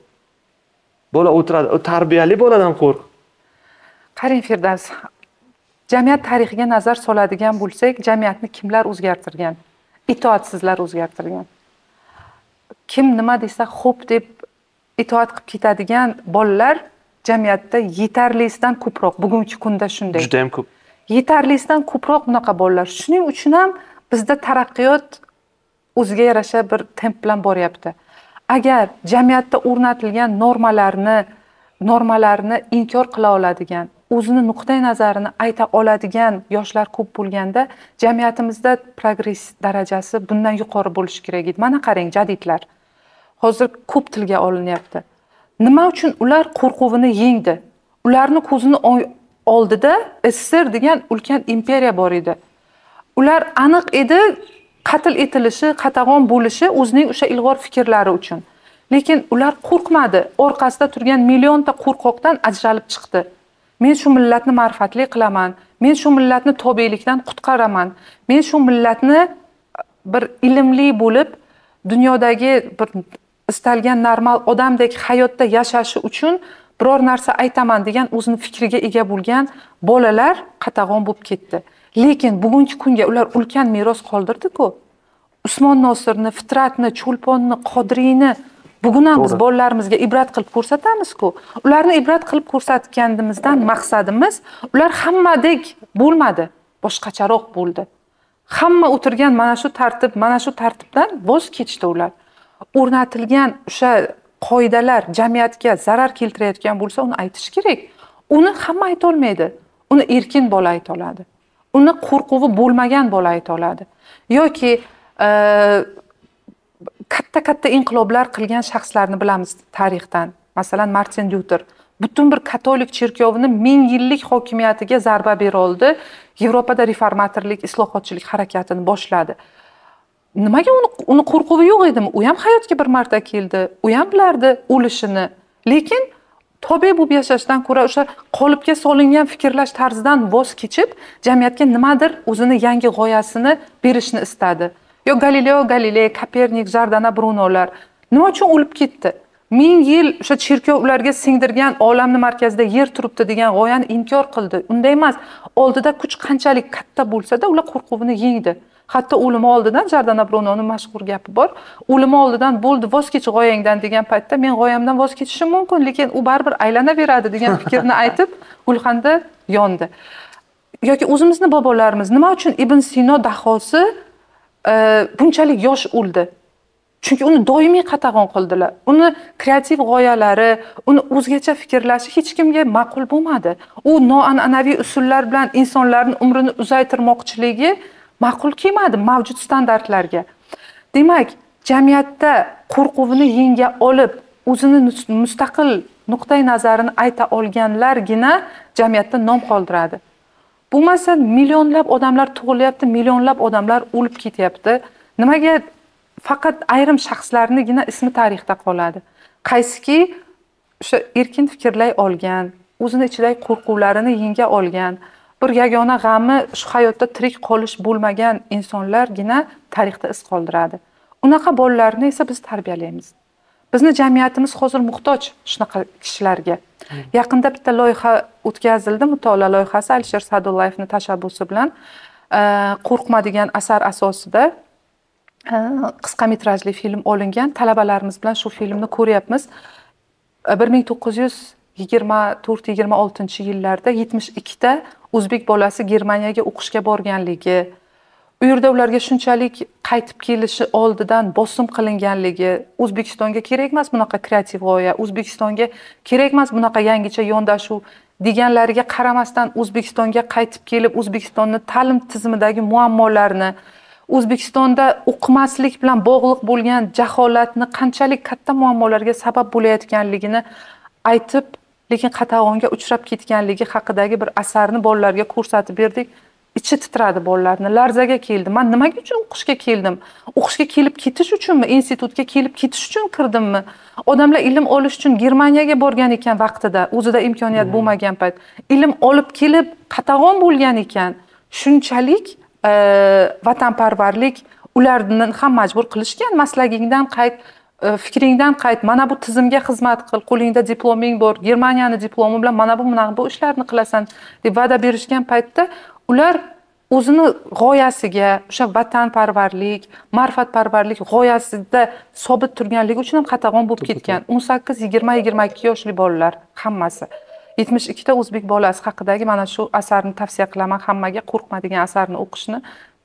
Bola o'tiradi u tarbiyali boladan qo'rq. Qarang firdavs jamiyat tarixiga nazar soladigan bo'lsak jamiyatni kimlar o'zgartirgan? Itoatsizlar o'zgartirgan. Kim nima desa xo'p deb itoat qilib ketadigan bolalar jamiyatda yetarlisidan ko'proq. Bugungi kunda shunday. Juda yam ko'p. Yetarlisidan ko'proq bunaqa bolalar. Shuning uchun ham bizda taraqqiyot o'ziga yarasha bir temp bilan boryapti agar jamiyatda o'rnatilgan normalarni normalarni inkor qila oladigan o'zini nuqtai nazarini ayta oladigan yoshlar ko'p bo'lganda jamiyatimizda progress darajasi bundan yuqori bo'lishi kerak edi. Mana qarang jadidlar. Hozir ko'p tilga olinyapti. Nima uchun ular qo'rquvini yengdi? Ularni ko'zini oldida sssr degan ulkan imperiya bor edi. Ular aniq edi qatl etilishi qatag'on bo'lishi o'zining o'sha ilg'or fikrlari uchun. Lekin ular qo'rqmadi. Orqasida turgan millionta qo'rqoqdan ajralib chiqdi. Men shu millatni ma'rifatli qilaman. Men shu millatni tobeylikdan qutqaraman. Men shu millatni e, bir ilmli bo'lib dunyodagi bir istalgan normal odamdek hayotda yashashi uchun biror narsa aytaman degan o'zini fikriga ega bo'lgan bolalar qatag'on bo'lib ketdi. Lekin bugungi kunga ular ulkan meros qoldirdiku. Usmon nosirni fitratni cho'lponni qodiriyni bugun ham biz bolalarimizga ibrat qilib ko'rsatamizku. Ularni ibrat qilib ko'rsatganimizdan maqsadimiz ular hammadek bo'lmadi boshqacharoq bo'ldi. Hamma o'tirgan mana shu tartib mana shu tartibdan voz kechdi ular. O'rnatilgan o'sha qoidalar jamiyatga zarar keltirayotgan bo'lsa uni aytish kerak. Uni hamma aytolmaydi. Uni erkin bola ayta oladi uni qo'rquvi bo'lmagan bola ayta oladi. Yoki e, katta katta inqiloblar qilgan shaxslarni bilamiz tarixdan. Masalan martin lyuter butun bir katolik cherkovini ming yillik hokimiyatiga zarba bera oldi yevropada reformatorlik islohotchilik harakatini boshladi. Nimaga uni uni qo'rquvi yo'q edimi? U ham hayotga bir marta keldi. U ham bilardi o'lishini. Lekin tobe bo'lib yashashdan ko'ra o'sha qolipga solingan fikrlash tarzidan voz kechib jamiyatga nimadir o'zini yangi g'oyasini berishni istadi. Yo galileo galiley kopernik jardana brunolar nima uchun o'lib ketdi? Ming yil o'sha cherkov ularga singdirgan olamni markazida yer turibdi degan g'oyani inkor qildi. Unday emas oldida kuch qanchalik katta bo'lsada ular qo'rquvini yengdi. Hatto o'limi oldidan jardana brunoni mashhur gapi bor. O'limi oldidan bo'ldi voz kech g'oyangdan degan paytda men g'oyamdan voz kechishim mumkin lekin u baribir aylanaveradi degan fikrni aytib gulxanda yondi. Yoki o'zimizni bobolarimiz nima uchun ibn sino dahosi e, bunchalik yosh o'ldi? Chunki uni doimiy qatag'on qildilar. Uni kreativ g'oyalari uni o'zgacha fikrlashi hech kimga ma'qul bo'lmadi. U noan'anaviy usullar bilan insonlarni umrini uzaytirmoqchiligi ma'qul kelmadi mavjud standartlarga. Demak jamiyatda qo'rquvini yenga olib o'zini mustaqil nuqtai nazarini ayta olganlargina jamiyatda nom qoldiradi. Bo'lmasa millionlab odamlar tug'ilyapti millionlab odamlar o'lib ketyapti. Nimaga faqat ayrim shaxslarnigina ismi tarixda qoladi? Qaysiki o'sha erkin fikrlay olgan o'zini ichidagi qo'rquvlarini yenga olgan bir yagona g'ami shu hayotda tirik qolish bo'lmagan insonlargina tarixda iz qoldiradi. Unaqa bolalarni esa biz tarbiyalaymiz. Bizni jamiyatimiz hozir muhtoj shunaqa kishilarga. Yaqinda bitta loyiha o'tkazildi mutolaa loyihasi alisher sa'dullayevni tashabbusi bilan. Qo'rqma degan asar asosida qisqa metrajli film olingan. Talabalarimiz bilan shu filmni ko'ryapmiz. Bir ming to'qqiz yuz yigirma to'rt yigirma oltinchi yillarda yetmish ikkita o'zbek bolasi germaniyaga o'qishga borganligi u yerda ularga shunchalik qaytib kelishi oldidan bosim qilinganligi o'zbekistonga kerak emas bunaqa kreativ g'oya o'zbekistonga kerak emas bunaqa yangicha yondashuv deganlariga qaramasdan o'zbekistonga qaytib kelib o'zbekistonni ta'lim tizimidagi muammolarni o'zbekistonda o'qimaslik bilan bog'liq bo'lgan jaholatni qanchalik katta muammolarga sabab bo'layotganligini aytib lekin qatag'onga uchrab ketganligi haqidagi bir asarni bolalarga ko'rsatib berdik. Ichi titradi bolalarni. Larzaga keldi man nimaga uchun o'qishga keldim? O'qishga kelib ketish uchunmi? Institutga kelib ketish uchun kirdimmi? Odamlar ilm olish uchun germaniyaga borgan ekan vaqtida. O'zida imkoniyat hmm. bo'lmagan payt. Ilm olib kelib qatag'on bo'lgan ekan. Shunchalik vatanparvarlik ularni ham majbur qilishgan maslagingdan qayt fikringdan qayt mana bu tizimga xizmat qil qo'lingda diploming bor germaniyani diplomi bilan mana bu mana bu ishlarni qilasan deb va'da berishgan paytda ular o'zini g'oyasiga o'sha vatanparvarlik ma'rifatparvarlik g'oyasida sobit turganligi uchun ham qatag'on bo'lib ketgan o'n sakkiz yigirma yigirma ikki yoshli bolalar hammasi. Yetmish ikkita o'zbek bolasi haqidagi mana shu asarni tavsiya qilaman. Hammaga qo'rqma degan asarni o'qishni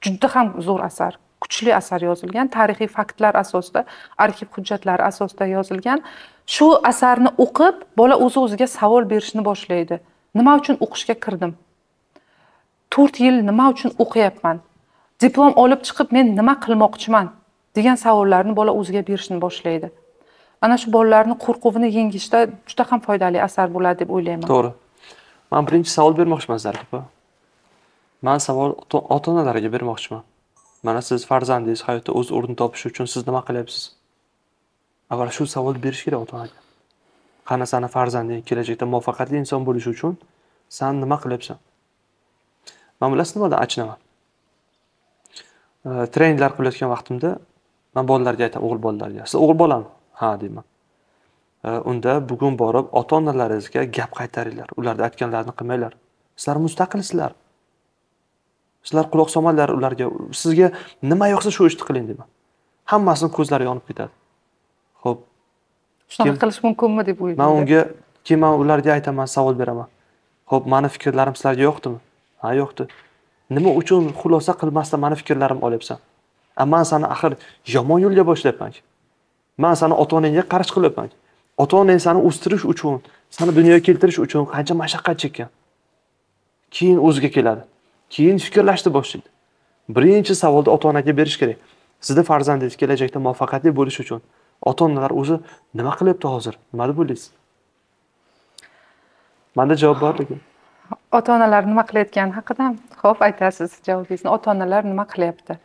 juda ham zo'r asar kuchli asar yozilgan tarixiy faktlar asosida arxiv hujjatlari asosida yozilgan. Shu asarni o'qib bola o'zi o'ziga savol berishni boshlaydi. Nima uchun o'qishga kirdim? To'rt yil nima uchun o'qiyapman? Diplom olib chiqib men nima qilmoqchiman? degan savollarni bola o'ziga berishni boshlaydi. Ana shu bolalarni qo'rquvini yengishda juda ham foydali asar bo'ladi deb o'ylayman. To'g'ri. Man birinchi savol bermoqchiman sizlarga opa. Man savol ota onalarga bermoqchiman. Mana siz farzandingiz hayotda o'z o'rnini topishi uchun siz nima qilyapsiz? Avval shu savol berish kerak ota onaga qani sani farzanding kelajakda muvaffaqiyatli inson bo'lishi uchun san nima qilyapsan? Man bilasiz nimadan achinaman treninglar qilayotgan vaqtimda man bolalarga aytaman o'g'il bolalarga siz o'g'il bolami ha deyman. Unda bugun borib ota onalaringizga gap qaytaringlar ularni aytganlarini qilmanglar. Sizlar mustaqilsizlar. Sizlar quloq solmanglar ularga. Sizga nima yoqsa shu ishni qiling deyman hammasini ko'zlari yonib ketadi. Ho'p shunaqa qilish mumkinmi deb o'ylayman man unga keyin man ularga aytaman savol beraman. Ho'p mani fikrlarim sizlarga yoqdimi? Ha yo'qdi. Nima uchun xulosa qilmasdan mani fikrlarimni olyapsan? A man sani axir yomon yo'lga boshlayapmanku man sani ota onangga qarshi qilyapmanku ota onang sani o'stirish uchun sani dunyoga keltirish uchun qancha mashaqqat chekkan? Keyin o'ziga keladi keyin fikrlashni boshlaydi birinchi savolni ota onaga berish kerak. Sizni farzandingiz kelajakda muvaffaqiyatli bo'lishi uchun ota onalar o'zi nima qilyapti hozir? Nima deb o'ylaysiz? Manda javob bor lekin. Ota onalar nima qilayotgani haqida ho'p aytasiz javobingizni. Ota onalar nima qilyapti?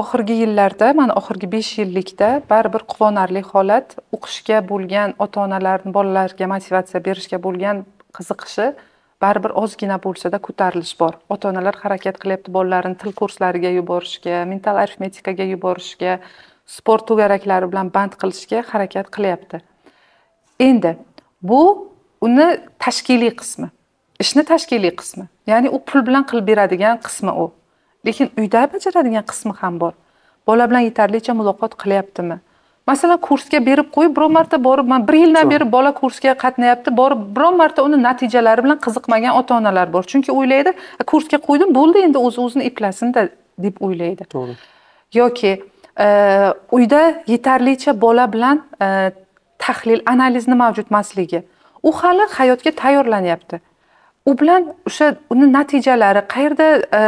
Oxirgi yillarda mana oxirgi besh yillikda baribir quvonarli holat o'qishga bo'lgan ota onalarni bolalarga motivatsiya berishga bo'lgan qiziqishi baribir ozgina bo'lsada ko'tarilish bor. Ota onalar harakat qilyapti bolalarini til kurslariga yuborishga mental arifmetikaga yuborishga sport to'garaklari bilan band qilishga harakat qilyapti. Endi bu uni tashkiliy qismi ishni tashkiliy qismi ya'ni u pul bilan qilib beradigan qismi u. Lekin uyda bajaradigan qismi ham bor. Bola bilan yetarlicha muloqot qilyaptimi? Masalan kursga berib qo'yib biror marta borib man bir yildan beri bola kursga qatnayapti borib biror marta uni natijalari bilan qiziqmagan ota onalar bor. Chunki o'ylaydi kursga qo'ydim bo'ldi endi o'zi o'zini eplasinda deb o'ylaydi. To'g'ri. Yoki e, uyda yetarlicha bola bilan e, tahlil analizni mavjud emasligi. U hali hayotga tayyorlanyapti. U bilan o'sha uni natijalari qayerda e,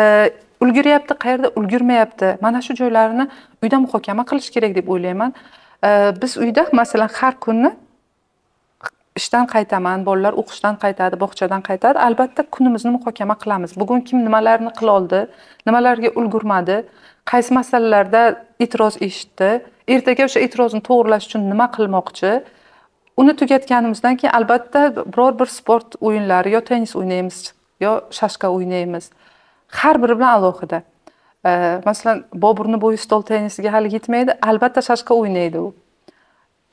ulguryapti qayerda ulgurmayapti? Mana shu joylarini uyda muhokama qilish kerak deb o'ylayman Э, biz uyda masalan har kuni ishdan qaytaman bolalar o'qishdan qaytadi bog'chadan qaytadi. Albatta kunimizni muhokama qilamiz. Bugun kim nimalarni qila oldi nimalarga ulgurmadi qaysi masalalarda e'tiroz eshitdi ertaga o'sha e'tirozni to'g'irlash uchun nima qilmoqchi? Uni tugatganimizdan keyin albatta biror bir sport o'yinlari yo tennis o'ynaymiz yo shashka o'ynaymiz har biri bilan alohida. Masalan boburni bo'yi stol tennisiga hali yetmaydi. Albatta shashka o'ynaydi u.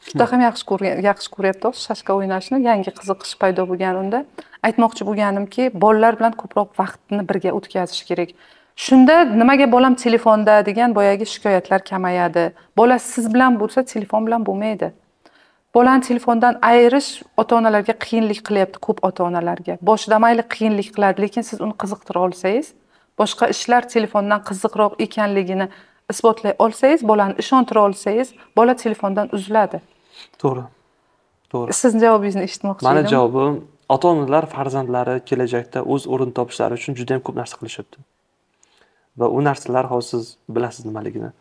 Juda ham yaxshi ko'rgan yaxshi ko'ryapti shashka o'ynashni. Yangi qiziqish paydo bo'lganida aytmoqchi bo'lganimki bolalar bilan ko'proq vaqtni birga o'tkazish kerak. Shunda nimaga bolam telefonda degan boyagi shikoyatlar kamayadi. Bola siz bilan bo'lsa telefon bilan bo'lmaydi. Bolani telefondan ayirish ota onalarga qiyinlik qilyapti ko'p ota onalarga boshida mayli qiyinlik qiladi lekin siz uni qiziqtira olsangiz boshqa ishlar telefondan qiziqroq ekanligini isbotlay olsangiz bolani ishontira olsangiz bola telefondan uziladi. To'g'ri. To'g'ri. Sizni javobingizni eshitmoqchi mani javobim ota onalar farzandlari kelajakda o'z o'rin topishlari uchun juda yam ko'p narsa qilishyapti. Va u narsalar hozir siz bilasiz nimaligini.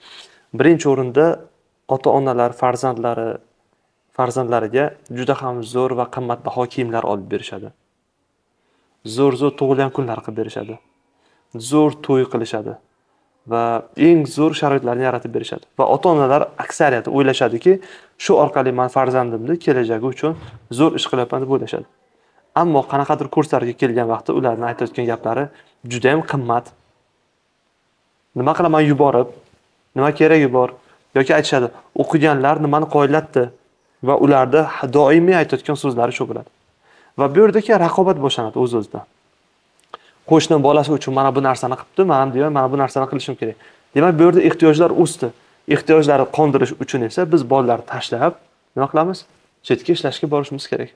Birinchi o'rinda ota onalar farzandlari farzandlariga juda ham zo'r va qimmatbaho kiyimlar olib berishadi. Zo'r zo'r tug'ilgan kunlar qilib berishadi zo'r to'y qilishadi va eng zo'r sharoitlarni yaratib berishadi. Va ota onalar aksariyati o'ylashadiki shu orqali man farzandimni kelajagi uchun zo'r ish qilyapman deb o'ylashadi. Ammo qanaqadir kurslarga kelgan vaqtda ularni aytayotgan gaplari judayam qimmat. Nima qilaman yuborib nima keragi bor yoki aytishadi o'qiganlar nimani qoyillatdi va ularda doimiy aytayotgan so'zlari shu bo'ladi. Va bu yerdagi raqobat boshlanadi o'z o'zidan qo'shni bolasi uchun mana bu narsani qilibdi man ham deyman mana bu narsani qilishim kerak. Demak bu yerda ehtiyojlar o'sdi. Ehtiyojlarni qondirish uchun esa biz bolalarni tashlab nima qilamiz? Chetga ishlashga borishimiz kerak.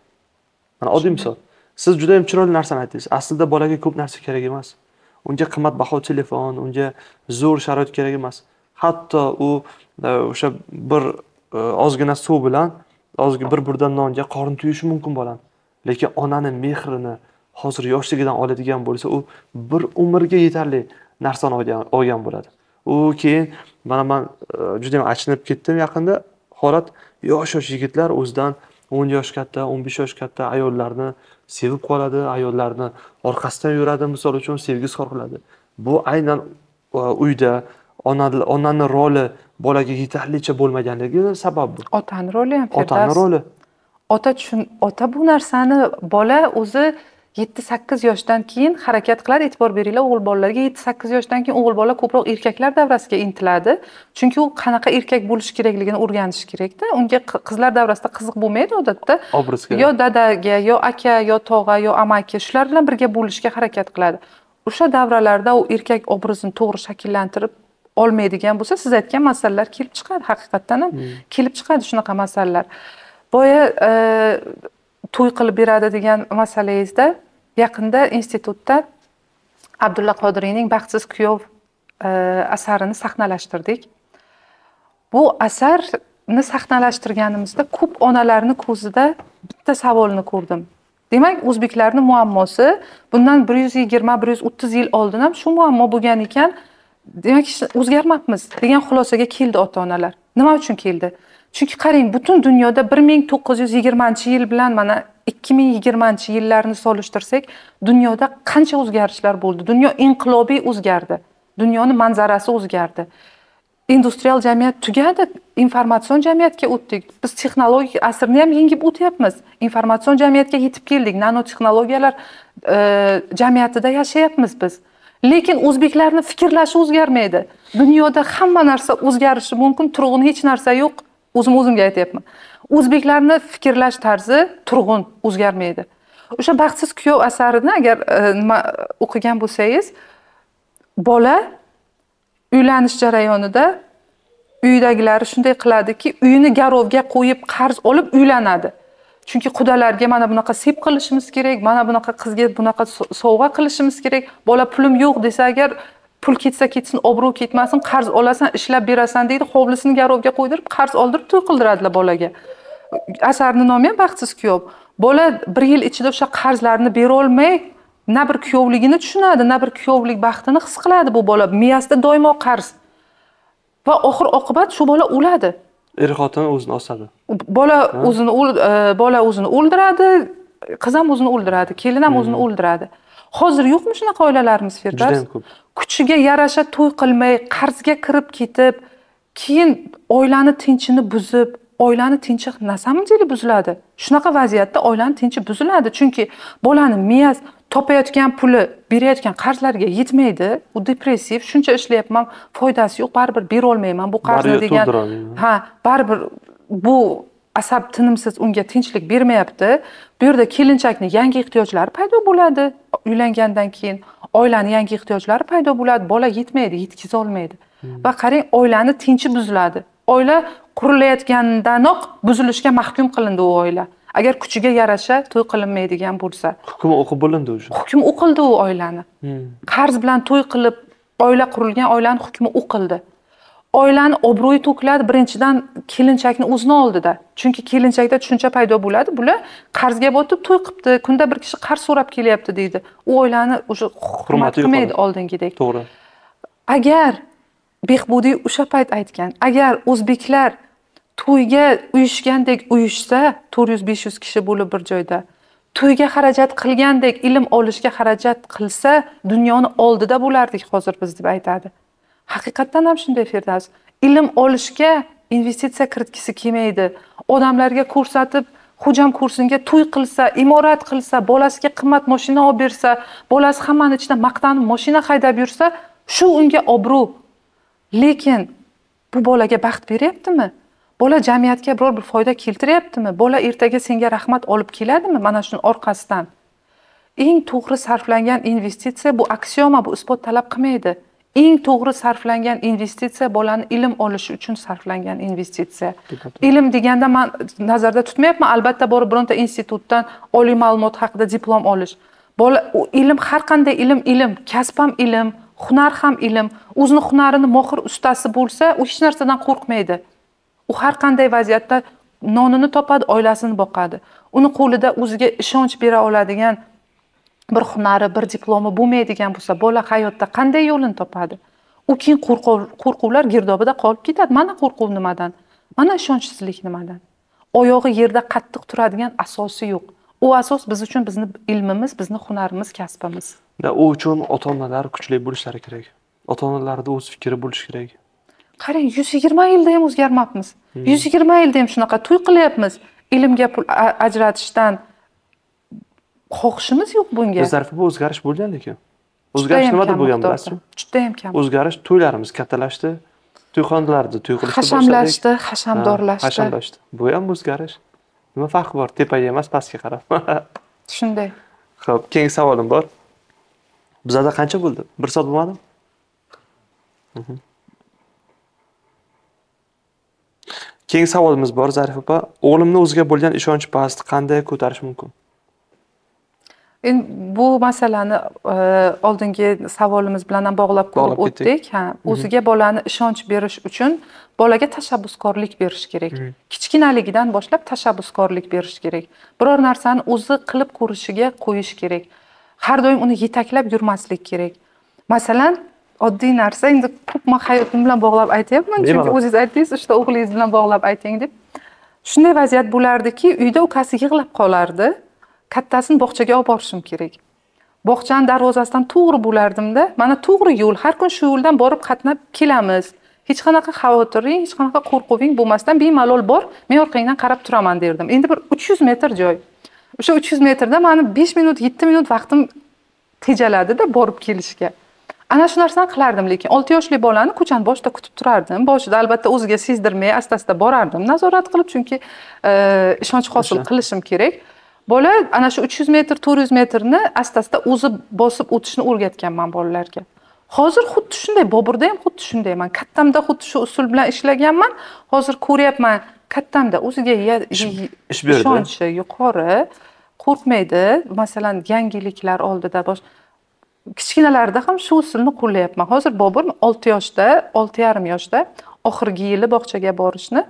Mana oddiy misol. Siz juda yam chiroyli narsani aytdingiz. Aslida bolaga ko'p narsa kerak emas. Unga qimmatbaho telefon unga zo'r sharoit kerak emas. Hatto u e, o'sha bir e, ozgina suv bilan ozgina bir burda nonga qorin to'yishi mumkin bolani lekin onani mehrini hozir yoshligidan oladigan bo'lsa u bir umrga yetarli narsani olgan bo'ladi. U keyin mana man e, juda yam achinib ketdim yaqinda. Holat yosh yosh yigitlar o'zidan o'n yosh katta o'n besh yosh katta ayollarni sevib qoladi ayollarni orqasidan yuradi misol uchun sevgi izhor qiladi. Bu aynan e, uyda onani roli bolaga yetarlicha bo'lmaganligi sabab bu. Otani roli ham otani roli. Ota tushun ota bu narsani bola o'zi yetti sakkiz yoshdan keyin harakat qiladi. E'tibor beringlar o'g'il bolalarga yetti sakkiz yoshdan keyin o'g'il bola ko'proq erkaklar davrasiga intiladi. Chunki u qanaqa erkak bo'lishi kerakligini o'rganishi kerakda. Unga qizlar davrasida qiziq bo'lmaydi odatda. Obraz kerak. Yo dadaga yo aka yo tog'a yo amaki shular bilan birga bo'lishga harakat qiladi. O'sha davralarda u erkak obrazini to'g'ri shakllantirib olmaydigan bo'lsa siz aytgan masalalar kelib chiqadi haqiqatdan ham hmm. kelib chiqadi shunaqa masalalar. Boya e, to'y qilib beradi degan masalangizda yaqinda institutda abdulla qodiriyning baxtsiz kuyov e, asarini sahnalashtirdik. Bu asarni sahnalashtirganimizda ko'p onalarni ko'zida bitta savolni ko'rdim. Demak o'zbeklarni muammosi bundan bir yuz yigirma bir yuz o'ttiz yil oldin ham shu muammo bo'lgan ekan. Demak o'zgarmabmiz degan xulosaga keldi ota onalar nima uchun keldi? Chunki qarang butun dunyoda bir ming to'qqiz yuz yigirmanchi yil bilan mana ikki ming yigirmanchi yillarni solishtirsak dunyoda qancha o'zgarishlar bo'ldi? Dunyo inqilobiy o'zgardi. Dunyoni manzarasi o'zgardi. Industrial jamiyat tugadi informatsion jamiyatga o'tdik. Biz texnologik asrni ham yengib o'tyapmiz. Informatsion jamiyatga yetib keldik. Nanotexnologiyalar e, jamiyatida yashayapmiz biz. Lekin o'zbeklarni fikrlashi o'zgarmaydi. Dunyoda hamma narsa o'zgarishi mumkin turg'un hech narsa yo'q. O'zim o'zimga aytyapman. O'zbeklarni fikrlash tarzi turg'un o'zgarmaydi. O'sha baxtsiz kuyov asarini agar e, nima o'qigan bo'lsangiz bola uylanish jarayonida uydagilari shunday qiladiki uyini garovga qo'yib qarz olib uylanadi. Chunki qudalarga mana bunaqa sep qilishimiz kerak mana bunaqa qizga bunaqa sovg'a qilishimiz kerak bola pulim yo'q desa agar pul ketsa ketsin obro' ketmasin qarz olasan ishlab berasan deydi hovlisini garovga qo'ydirib qarz oldirib to'y qildiradilar bolaga. Asarni nomi ham baxtsiz kuyov. Bola bir yil ichida o'sha qarzlarni berolmay na bir kuyovligini tushunadi na bir kuyovlik baxtini his qiladi bu bola. Miyasida doimo qarz. Va oxir oqibat shu bola o'ladi. Er xotin o'zini osadi. Bola o'zini e, bola o'zini o'ldiradi qiz ham o'zini o'ldiradi kelin ham o'zini o'ldiradi hozir yo'qmi shunaqa oilalarimiz firdavs? Judayam ko'p. Kuchiga yarasha to'y qilmay qarzga kirib ketib keyin oilani tinchini buzib oilani tinchi na samом деле buziladi. Shunaqa vaziyatda oilani tinchi buziladi. Chunki bolani miyasi topayotgan puli berayotgan qarzlarga yetmaydi. U depressiv. Shuncha ishlayapman foydasi yo'q. Baribir berolmayman bu qarzni degan ha baribir bu asab tinimsiz unga tinchlik bermayapti bu yerda kelinchakni yangi ehtiyojlari paydo bo'ladi. Uylangandan keyin oilani yangi ehtiyojlari paydo bo'ladi. Bola yetmaydi yetkazolmaydi va qarang oilani tinchi buziladi. Oila qurilayotgandanoq buzilishga mahkum qilindi u oila. Agar kuchiga yarasha to'y qilinmaydigan bo'lsa. Hukm o'qib bo'lindi уже hukm o'qildi u oilani. Hmm. qarz bilan to'y qilib oila qurilgan oilani hukmi o'qildi oilani obro'yi to'kiladi birinchidan kelinchakni o'zini oldida. Chunki kelinchakda tushuncha paydo bo'ladi. Bular qarzga botib to'y qilibdi. Kunda bir kishi qarz so'rab kelyapti deydi. U oilani уже hurmat qilmaydi oldingidek. To'g'ri. Agar behbudiy o'sha payt aytgan agar o'zbeklar to'yga uyushgandek uyushsa to'rt yuz besh yuz kishi bo'lib bir joyda to'yga xarajat qilgandek ilm olishga xarajat qilsa dunyoni oldida bo'lardik hozir biz deb aytadi haqiqatdan ham shunday firdavs ilm olishga investitsiya kiritgisi kelmaydi. Odamlarga ko'rsatib xo'jam kursinga to'y qilsa imorat qilsa bolasiga qimmat moshina olib bersa bolasi hammani ichida maqtanib moshina haydab yursa shu unga obro' lekin bu bolaga baxt beryaptimi? Bola jamiyatga biror bir foyda keltiryaptimi? Bola ertaga senga rahmat olib keladimi mana shuni orqasidan? Eng to'g'ri sarflangan investitsiya bu aksioma bu isbot talab qilmaydi. Eng to'g'ri sarflangan investitsiya bolani ilm olishi uchun sarflangan investitsiya. Ilm deganda man nazarda tutmayapman albatta borib bironta institutdan oliy ma'lumot haqida diplom olish. Bola ilm har qanday ilm ilm kasb ham ilm hunar ham ilm. O'zini hunarini mohir ustasi bo'lsa u hech narsadan qo'rqmaydi. U har qanday vaziyatda nonini topadi oilasini boqadi. Uni qo'lida o'ziga ishonch bera oladigan bir hunari bir diplomi bo'lmaydigan bo'lsa bola hayotda qanday yo'lini topadi? U keyin qo'rquv qo'rquvlar girdobida qolib ketadi. Mana qo'rquv nimadan? Mana ishonchsizlik nimadan? Oyog'i yerda qattiq turadigan asosi yo'q. U asos biz uchun bizni ilmimiz bizni hunarimiz kasbimiz. U uchun ota onalar kuchli bo'lishlari kerak. Ota onalarni o'z fikri bo'lishi kerak. Qarang yuz yigirma yilda ham o'zgarmabmiz. Yuz yigirma yilda ham shunaqa to'y qilyapmiz. Ilmga pul ajratishdan xohishimiz yo'q bunga. Bizlarda bu o'zgarish bo'lgan lekin o'zgarish nimada bo'lgan bilasizmi? Judayam kam. O'zgarish to'ylarimiz kattalashdi. To'yxonalarda to'y qilishni hashamlashdi hashamdorlashdi. hashamlashdi bu ham o'zgarish. Nima farqi bor? Tepaga emas pastga qarab. Shunday. Ho'p keyingi savolim bor. Bizada qancha bo'ldi? Bir soat bo'lmadimi? Mhm. keyingi savolimiz bor zarif opa. O'g'limni o'ziga bo'lgan ishonchi past qanday ko'tarish mumkin endi bu masalani e, oldingi savolimiz bilan ham bog'lab ko'rib o'tdik. Ha o'ziga bolani ishonch berish uchun bolaga tashabbuskorlik berish kerak. Mhm. kichkinaligidan boshlab tashabbuskorlik berish kerak. Biror narsani o'zi qilib ko'rishiga qo'yish kerak. Har doim uni yetaklab yurmaslik kerak. Masalan oddiy narsa endi ko'p man hayotim bilan bog'lab aytyapman chunki o'zingiz aytdingiz uchta o'g'lingiz bilan bog'lab ayting deb. Shunday vaziyat bo'lardiki uyda ukasi yig'lab qolardi kattasini bog'chaga olib borishim kerak. Bog'chani darvozasidan to'g'ri bo'lardimda mana to'g'ri yo'l har kun shu yo'ldan borib qatnab kelamiz. Hech qanaqa xavotiring hech qanaqa qo'rquving bo'lmasdan bemalol bor men orqangdan qarab turaman derdim. Endi bir uch yuz metr joy. O'sha uch yuz metrda mani besh minut yetti minut vaqtim tejaladida borib kelishga. Ana shu narsani qilardim lekin olti yoshli bolani ko'chani boshida kutib turardim. Boshida albatta o'ziga sezdirmay asta asta borardim. Nazorat qilib chunki ishonch hosil qilishim kerak bola ana shu uch yuz metr to'rt yuz metrni asta asta o'zi bosib o'tishni o'rgatganman bolalarga. Hozir xuddi shunday boburda ham xuddi shundayman. Kattamda xuddi shu usul bilan ishlaganman. Hozir ko'ryapman kattamda o'ziga ish berdi. ishonchi yuqori qo'rqmaydi. Masalan yangiliklar oldida bosh kichkinalarida ham shu usulni qo'llayapman. Hozir bobur olti yoshda olti yarim yoshda oxirgi yili bog'chaga borishni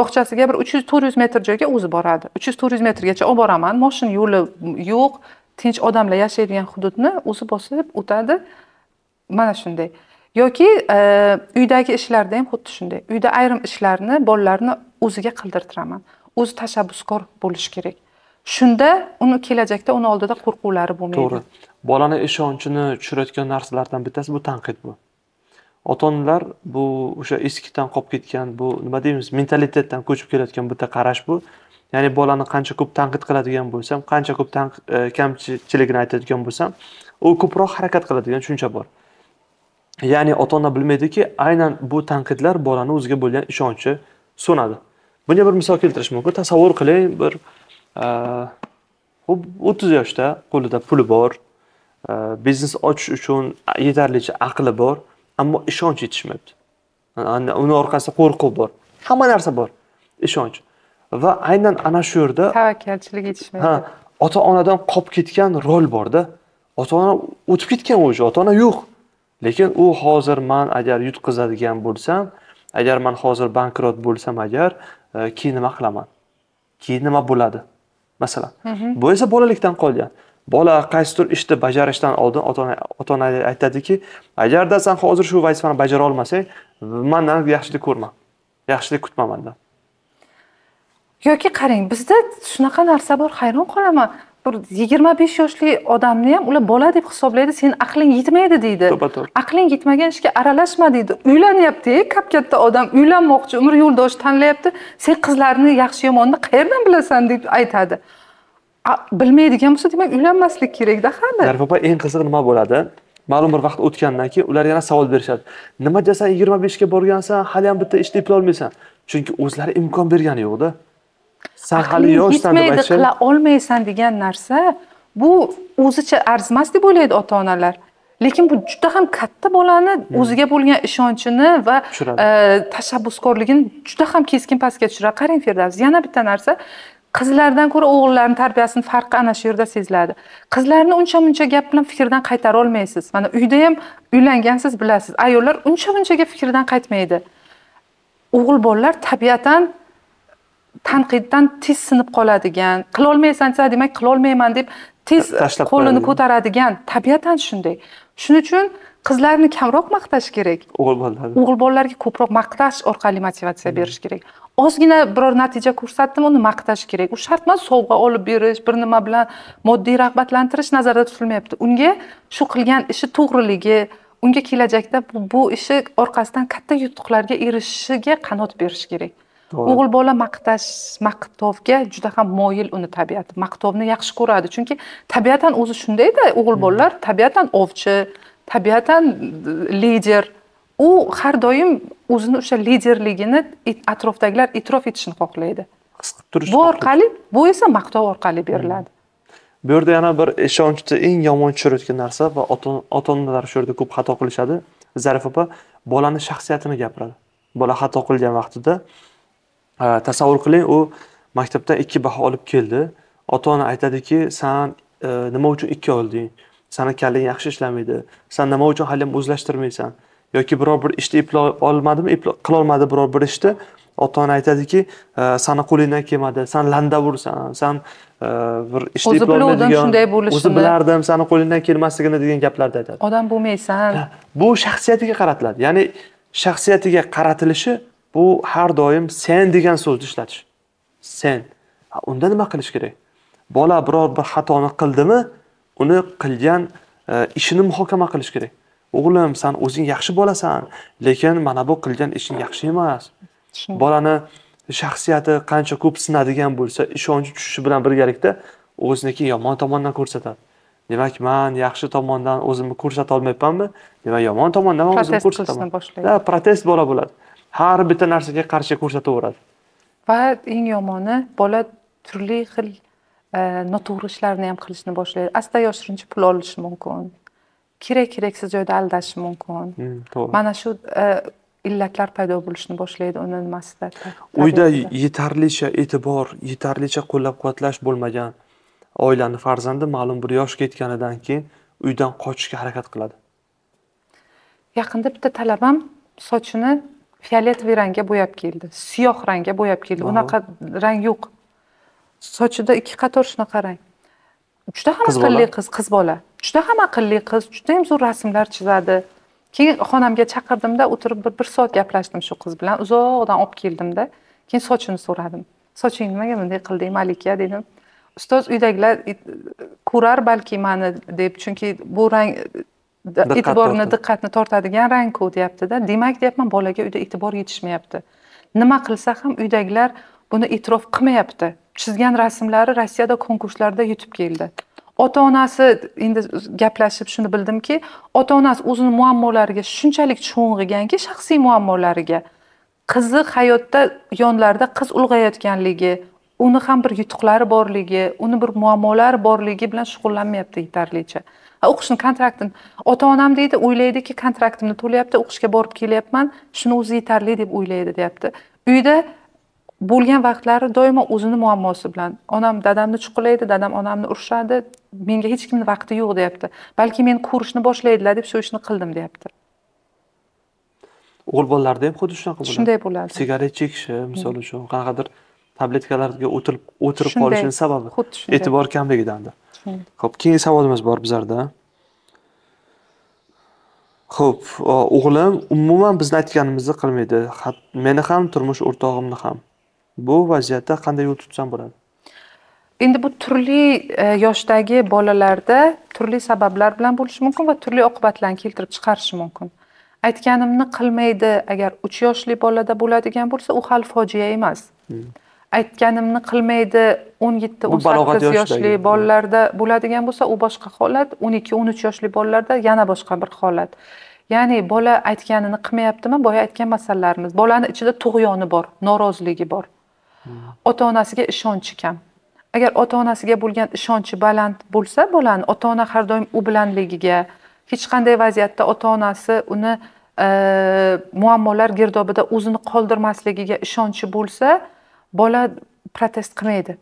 bog'chasiga bir uch yuz to'rt yuz metr joyga o'zi boradi. Uch yuz to'rt yuz metrgacha olib boraman. Moshina yo'li yo'q. Tinch odamlar yashaydigan hududni o'zi bosib o'tadi. Mana shunday. Yoki e, uydagi ishlarda ham xuddi shunday. Uyda ayrim ishlarni bolalarni o'ziga qildirtiraman. O'zi tashabbuskor bo'lishi kerak. Shunda uni kelajakda uni oldida qo'rquvlari bo'lmaydi. To'g'ri. Bolani ishonchini tushirayotgan narsalardan bittasi bu tanqid bu. Ota onalar bu o'sha eskidan qolib ketgan bu nima deymiz mentalitetdan ko'chib kelayotgan bitta qarash bu. Ya'ni bolani qancha ko'p tanqid qiladigan bo'lsam qancha ko'p e, kamchiligini aytadigan bo'lsam u ko'proq harakat qiladigan tushuncha bor. Ya'ni ota ona bilmaydiki aynan bu tanqidlar bolani o'ziga bo'lgan ishonchi so'nadi. Bunga bir misol keltirish mumkin. Tasavvur qiling bir e, o'ttiz yoshda qo'lida puli bor e, biznes ochish uchun yetarlicha aqli bor. Ammo ishonch yetishmayapti uni orqasida qo'rquv bor. Hamma narsa bor. Ishonch. Va aynan ana shu yerda tavakkalchilik yetishmaydi ha ota onadan qolib ketgan rol borda ota ona o'tib ketgan уже ota ona yo'q. Lekin u hozir man agar yutqazadigan bo'lsam agar man hozir bankrot bo'lsam agar e, keyin nima qilaman? Keyin nima bo'ladi? Masalan bu esa bolalikdan qolgan bola qaysidir ishni bajarishdan oldin ota ona aytadiki agarda san hozir shu vazifani bajara olmasang mandan yaxshilik ko'rma. Yaxshilik kutma mandan. Yoki qarang bizda shunaqa narsa bor hayron qolaman. Bir yigirma besh yoshli odamni ham ular bola deb hisoblaydi seni aqling yetmaydi deydi. To'ppa to'g'ri aqling yetmagan ishga aralashma deydi. Uylanyapti kap katta odam uylanmoqchi umr yo'ldosh tanlayapti. Sen qizlarni yaxshi yomonni qayerdan bilasan deb aytadi bilmaydigan bo'lsa demak uylanmaslik kerakda hali zarif opa eng qizig'i nima bo'ladi? Ma'lum bir vaqt o'tgandan keyin ular yana savol berishadi. Nimaga san yigirma beshga borgansan hali ham bitta ishni eplolmaysan chunki o'zlari imkon bergani yo'qda. San hali yoshsan deb aytishadi. qila olmaysan degan narsa bu o'zicha arzimas deb o'ylaydi ota onalar lekin bu juda ham katta bolani hmm. o'ziga bo'lgan ishonchini va e, tashabbuskorligini juda ham keskin pastga tushiradi. Qarang firdavs yana bitta narsa qizlardan ko'ra o'g'illarni tarbiyasini farqi ana shu yerda seziladi. Qizlarni uncha muncha gap bilan fikridan qaytara olmaysiz. Mana uyda ham uylangansiz bilasiz. Ayollar uncha munchaga fikridan qaytmaydi. O'g'il bolalar tabiatan tanqiddan tez sinib qoladigan qilolmaysan desa demak qilolmayman deb tez qo'lini ko'taradigan tabiatan shunday. Shuning uchun qizlarni kamroq maqtash kerak. O'g'il bolalarni. O'g'il bolalarga ko'proq maqtash orqali motivatsiya berish kerak ozgina biror natija ko'rsatdim uni maqtash kerak. U shart emas sovg'a olib berish bir nima bilan moddiy rag'batlantirish nazarda tutilmayapti. Unga shu qilgan ishi to'g'riligi unga kelajakda bu ishi orqasidan katta yutuqlarga erishishiga qanot berish kerak. O'g'il bola maqtash maqtovga juda ham moyil uni tabiati maqtovni yaxshi ko'radi. Chunki tabiatan o'zi shundayda o'g'il bolalar tabiatan ovchi tabiatan lider u har doim o'zini o'sha liderligini atrofdagilar e'tirof etishini xohlaydi. His qilib turish bu orqali bu esa maqtov orqali beriladi. Hmm. bu yerda yana bir ishonchni eng yomon tushirayotgan narsa va ota onalar shu yerda ko'p xato qilishadi. Zarif opa bolani shaxsiyatini gapiradi. Bola xato qilgan vaqtida tasavvur qiling u maktabdan ikki baho olib keldi. Ota ona aytadiki san e, nima uchun ikki olding sani kallang yaxshi ishlamaydi. San nima uchun haliyam o'zlashtirmaysan yoki biror bir ishni eplay olmadimi? Qilolmadi biror bir ishni. Ota ona aytadiki sani qo'lingdan kelmadi san landavursan san e, bir ishni o'zi biluvdim shunday bo'lishini o'zi bilardim sani qo'lingdan kelmasligini degan gaplarni aytadi. Odam bo'lmaysan. Bu shaxsiyatiga qaratiladi. Ya'ni shaxsiyatiga qaratilishi bu har doim sen degan so'zni ishlatish. Sen. Unda nima qilish kerak? Bola biror bir xatoni qildimi uni qilgan e, ishini muhokama qilish kerak o'g'lim san o'zing yaxshi bolasan lekin mana bu qilgan ishing yaxshi emas. Bolani shaxsiyati qancha ko'p sinadigan bo'lsa ishonchi tushishi bilan birgalikda o'ziniki yomon tomondan ko'rsatadi. Demak man yaxshi tomondan o'zimni ko'rsata olmayapmanmi? Demak yomon tomondan o'zimni ko'rsataman. protest bola bo'ladi. Har bitta narsaga qarshi ko'rsataveradi. Va eng yomoni bola turli xil e, noto'g'ri ishlarni ham qilishni boshlaydi. Asta yoshirincha pul olishi mumkin kerak keraksiz joyda aldashi mumkin. Hmm, to'g'ri. Mana shu e, illatlar paydo bo'lishni boshlaydi uni nimasida uyda yetarlicha e'tibor yetarlicha qo'llab quvvatlash bo'lmagan oilani farzandi ma'lum bir yoshga yetganidan keyin uydan qochishga harakat qiladi. Yaqinda bitta talabam sochini fioletoviy rangga bo'yab keldi siyoh rangga bo'yab keldi. Unaqa rang yo'q. Sochida ikki qator shunaqa rang. Juda ham aqlli qiz qiz bola juda ham aqlli qiz juda ham zo'r rasmlar chizadi. Keyin xonamga chaqirdimda o'tirib bir, bir soat gaplashdim shu qiz bilan. Uzoqdan olib keldimda keyin sochini so'radim. Soching nimaga bunday qilding malika dedim. Ustoz uydagilar ko'rar balki mani deb chunki bu rang e'tiborni diqqatni tortadigan rangku deyaptida. Demak deyapman bolaga uyda e'tibor yetishmayapti. Nima qilsa ham uydagilar buni e'tirof qilmayapti. Chizgan rasmlari rossiyada konkurslarda yutib keldi ota onasi endi gaplashib shuni bildimki ota onasi o'zini muammolariga shunchalik cho'ng'iganki shaxsiy muammolariga qizi hayotda yonlarida qiz ulg'ayotganligi uni ham bir yutuqlari borligi uni bir muammolari borligi bilan shug'ullanmayapti yetarlicha. O'qishni kontraktini ota onam deydi o'ylaydiki kontraktimni to'layapti o'qishga borib kelyapman shuni o'zi yetarli deb o'ylaydi deyapti. Uyda bo'lgan vaqtlari doimo o'zini muammosi bilan onam dadamni chuqurlaydi dadam onamni urishadi menga hech kimni vaqti yo'q deyapti. Balki meni ko'rishni boshlaydilar deb shu ishni qildim deyapti. O'g'il bolalarda ham xuddi shunaqa bo'ladi. Shunday bo'ladi sigaret chekishi misol uchun qanaqadir tabletkalarga o'tirib o'tirib qolishini sababi xuddi shunday. e'tibor kamligidandir ho'p keyingi savolimiz bor bizlarda. Ho'p o'g'lim umuman bizni aytganimizni qilmaydi. Meni ham turmush o'rtog'imni ham bu vaziyatda qanday yo'l tutsam bo'ladi? Endi bu turli e, yoshdagi bolalarda turli sabablar bilan bo'lishi mumkin va turli oqibatlarni keltirib chiqarishi mumkin. Aytganimni qilmaydi agar uch yoshli bolada bo'ladigan bo'lsa u hali fojia emas. Hmm. aytganimni qilmaydi o'n yetti o'n sakkiz yoshli bolalarda bo'ladigan bo'lsa u boshqa holat. O'n ikki o'n uch yoshli bolalarda yana boshqa bir holat. Ya'ni bola aytganini qilmayaptimi? Boya aytgan masalalarimiz bolani ichida tug'yoni bor noroziligi bor ota onasiga ishonchi kam. Agar ota onasiga bo'lgan ishonchi baland bo'lsa bolani ota ona har doim u bilanligiga hech qanday vaziyatda ota onasi uni e, muammolar girdobida o'zini qoldirmasligiga ishonchi bo'lsa bola protest qilmaydi.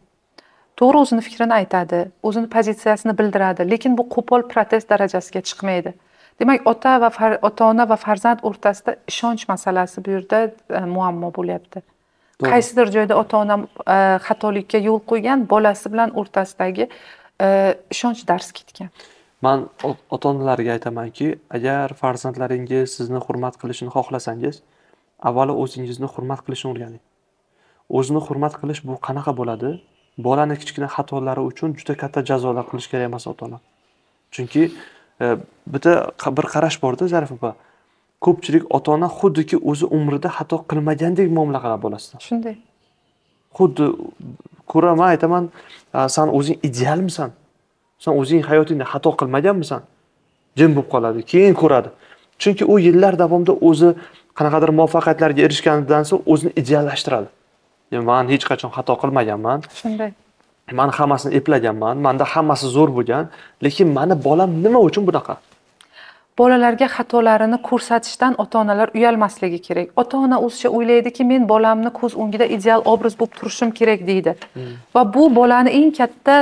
To'g'ri o'zini fikrini aytadi o'zini pozitsiyasini bildiradi lekin bu qo'pol protest darajasiga chiqmaydi. Demak ota va ota ona va farzand o'rtasida ishonch masalasi bu yerda e, muammo bo'lyapti. Qaysidir joyda ota onam e, xatolikka yo'l qo'ygan bolasi bilan o'rtasidagi e, ishonch darz ketgan. Man ota onalarga aytamanki agar farzandlaringiz sizni hurmat qilishini xohlasangiz avvalo o'zingizni hurmat qilishni o'rganing. O'zini hurmat qilish bu qanaqa bo'ladi? Bolani kichkina xatolari uchun juda katta jazolar qilish kerak emas ota ona chunki e, bitta bir qarash borda zarif opa ko'pchilik ota ona xuddiki o'zi umrida xato qilmagandek muomala qiladi bolasidan shunday. Xuddi ko'raman aytaman san o'zing idealmisan. San o'zing hayotingda xato qilmaganmisan. Jim bo'lib qoladi keyin ko'radi. Chunki u yillar davomida o'zi qanaqadir muvaffaqiyatlarga erishganidan so'ng o'zini ideallashtiradi. Man hech qachon xato qilmaganman. Shunday. Man hammasini eplaganman. Manda hammasi zo'r bo'lgan. Lekin mani bolam nima uchun bunaqa bolalarga xatolarini ko'rsatishdan ota onalar uyalmasligi kerak. Ota ona o'zicha o'ylaydiki men bolamni ko'z o'ngida ideal obraz bo'lib turishim kerak deydi. Hmm. va bu bolani eng katta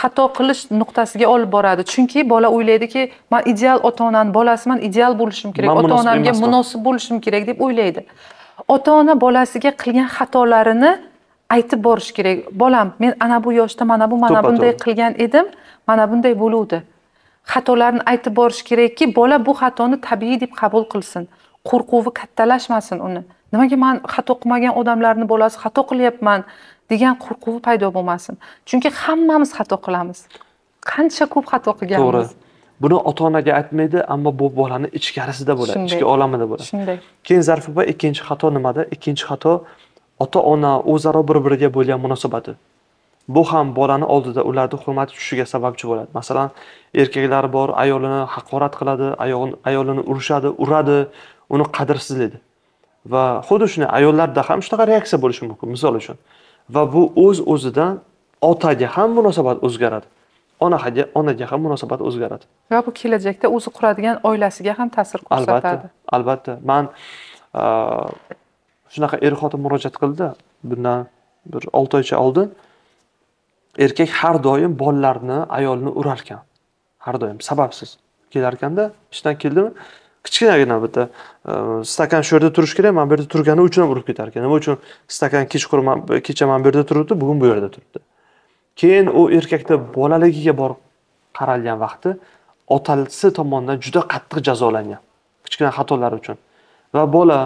xato qilish nuqtasiga olib boradi. Chunki bola o'ylaydiki man ideal ota onani bolasiman ideal bo'lishim kerak ota onamga munosib bo'lishim kerak deb o'ylaydi. Ota ona bolasiga qilgan xatolarini aytib borish kerak. Bolam men ana bu yoshda mana bu mana bunday qilgan edim mana bunday bo'luvdi xatolarni aytib borish kerakki bola bu xatoni tabiiy deb qabul qilsin. Qo'rquvi kattalashmasin uni. Nimaga man xato qilmagan odamlarni bolasi xato qilyapman degan qo'rquvi paydo bo'lmasin. Chunki hammamiz xato qilamiz. Qancha ko'p xato qilganmiz. To'g'ri. Buni ota onaga aytmaydi ammo bu bolani ichkarisida bo'ladi ichki olamida bo'ladi. Shunday. Keyin zarif opa ikkinchi xato nimada? Ikkinchi xato ota ona o'zaro bir biriga bo'lgan munosabati bu ham bolani oldida ularni hurmati tushishiga sababchi bo'ladi. Masalan erkaklar bor ayolini haqorat qiladi ayolini urishadi uradi uni qadrsizlaydi va xuddi shunday ayollarda ham shunaqa reaksiya bo'lishi mumkin misol uchun. Va bu o'z uz o'zidan otaga ham munosabat o'zgaradi onaga onaga ham munosabat o'zgaradi. Va bu kelajakda o'zi quradigan oilasiga ham ta'sir ko'rsatadi. albatta. Albatta man shunaqa er xotin murojaat qildi. Bundan bir olti oycha oldin erkak har doim bolalarni ayolini urar ekan har doim sababsiz. Kelarkanda ishdan keldimi? Kichkinagina bitta e, stakan shu yerda turishi kerak man bu yerda turgani uchun ham urib ketar ekan nima uchun stakan kechqurun kecha mana bu yerda turibdi bugun bu yerda turibdi. Keyin u erkakni bolaligiga borib qaralgan vaqti otasi tomonidan juda qattiq jazolangan. Kichkina xatolar uchun. Va bola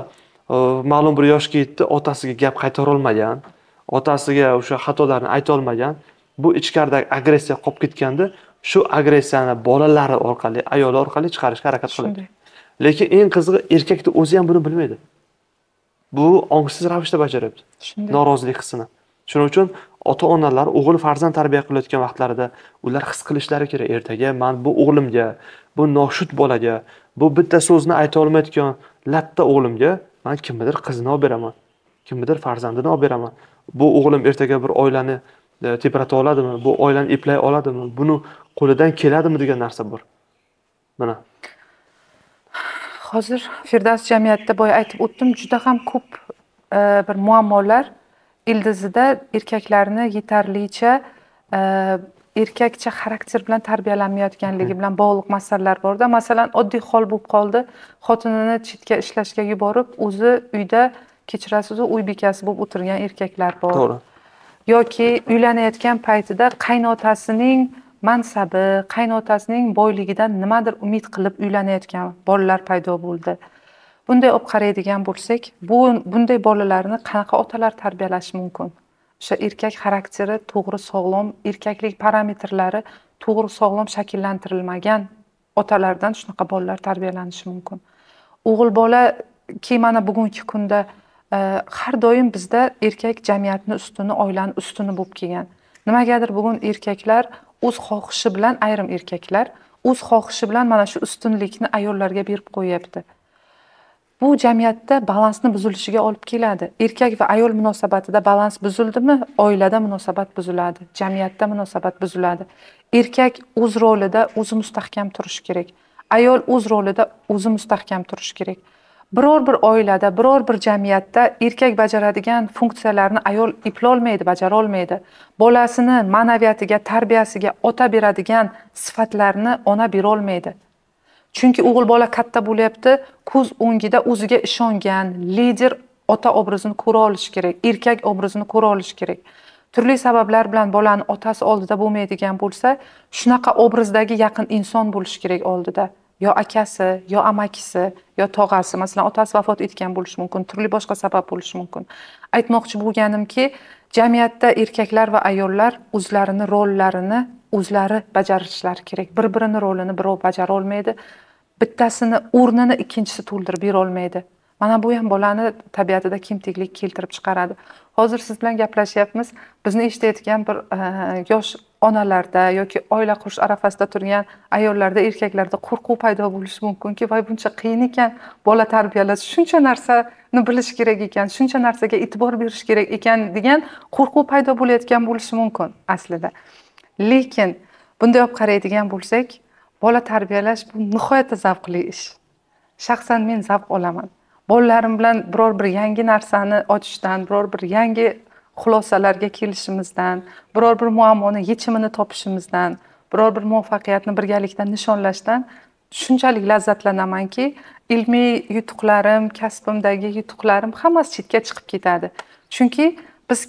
e, ma'lum bir yoshga yetdi otasiga gap qaytarolmagan otasiga o'sha xatolarni aytolmagan. Bu ichkaridagi agressiya qolib ketganda shu agressiyani bolalari orqali ayoli orqali chiqarishga harakat qiladi. Lekin eng qizig'i erkakni o'zi ham buni bilmaydi. Bu ongsiz ravishda bajaryapti norozilik hissini. Shuning uchun ota onalar o'g'il farzand tarbiya qilayotgan vaqtlarida ular his qilishlari kerak. Ertaga man bu o'g'limga bu noshud bolaga bu bitta so'zni ayta olmayotgan latta o'g'limga man kimnidir qizini olib beraman kimnidir farzandini olib beraman. Bu o'g'lim ertaga bir oilani tebrata oladimi? Bu oilani eplay oladimi? Buni qo'lidan keladimi degan narsa bor. Mana. Hozir firdavs jamiyatda boya aytib o'tdim juda ham ko'p e, bir muammolar. Ildizida erkaklarni yetarlicha e, erkakcha xarakter bilan tarbiyalanmayotganligi bilan bog'liq masalalar borda. Masalan oddiy hol bo'lib qoldi. Xotinini chetga ishlashga yuborib o'zi uyda kechirasizu uy bekasi bo'lib o'tirgan erkaklar bor. To'g'ri yoki uylanayotgan paytida qaynotasining mansabi qaynotasining boyligidan nimadir umid qilib uylanayotgan bolalar paydo bo'ldi. Bunday olib qaraydigan bo'lsak bu bunday bolalarni qanaqa otalar tarbiyalashi mumkin? O'sha erkak xarakteri to'g'ri sog'lom erkaklik parametrlari to'g'ri sog'lom shakllantirilmagan otalardan shunaqa bolalar tarbiyalanishi mumkin. O'g'il bola bolaki mana bugungi kunda har doim bizda erkak jamiyatni ustuni oilani ustuni bo'lib kelgan. Nimagadir bugun erkaklar o'z xohishi bilan ayrim erkaklar o'z xohishi bilan mana shu ustunlikni ayollarga berib qo'yyapti bu jamiyatda balansni buzilishiga olib keladi. Erkak va ayol munosabatida balans buzildimi? Oilada munosabat buziladi jamiyatda munosabat buziladi. Erkak o'z rolida o'zi mustahkam turishi kerak. Ayol o'z rolida o'zi mustahkam turishi kerak. Biror bir oilada biror bir jamiyatda erkak bajaradigan funksiyalarni ayol eplolmaydi bajarolmaydi. Bolasini ma'naviyatiga tarbiyasiga ota beradigan sifatlarni ona berolmaydi. Chunki o'g'il bola katta bo'lyapti ko'z o'ngida o'ziga ishongan lider ota obrazini ko'ra olishi kerak erkak obrazini ko'ra olishi kerak. Turli sabablar bilan bolani otasi oldida bo'lmaydigan bo'lsa shunaqa obrazdagi yaqin inson bo'lishi kerak oldida. Yo akasi yo amakisi yo tog'asi masalan otasi vafot etgan bo'lishi mumkin turli boshqa sabab bo'lishi mumkin. Aytmoqchi bo'lganimki jamiyatda erkaklar va ayollar o'zlarini rollarini o'zlari bajarishlari kerak. Bir birini rolini birov bajara olmaydi bittasini o'rnini ikkinchisi to'ldirib berolmaydi mana bu ham bolani tabiatida kemtiklik keltirib chiqaradi. Hozir siz bilan gaplashyapmiz. Bizni eshitayotgan bir e, yosh onalarda yoki oila qurish arafasida turgan ayollarda erkaklarda qo'rquv paydo bo'lishi mumkinki voy buncha qiyin ekan bola tarbiyalash shuncha narsani bilish kerak ekan shuncha narsaga e'tibor berish kerak ekan degan qo'rquv paydo bo'layotgan bo'lishi mumkin aslida. Lekin bunday olib qaraydigan bo'lsak bola tarbiyalash bu nihoyatda zavqli ish. Shaxsan men zavq olaman. Bolalarim bilan biror bir yangi narsani ochishdan biror bir yangi xulosalarga kelishimizdan biror bir muammoni yechimini topishimizdan biror bir muvaffaqiyatni birgalikda nishonlashdan shunchalik lazzatlanamanki ilmiy yutuqlarim kasbimdagi yutuqlarim hammasi chetga chiqib ketadi. Chunki biz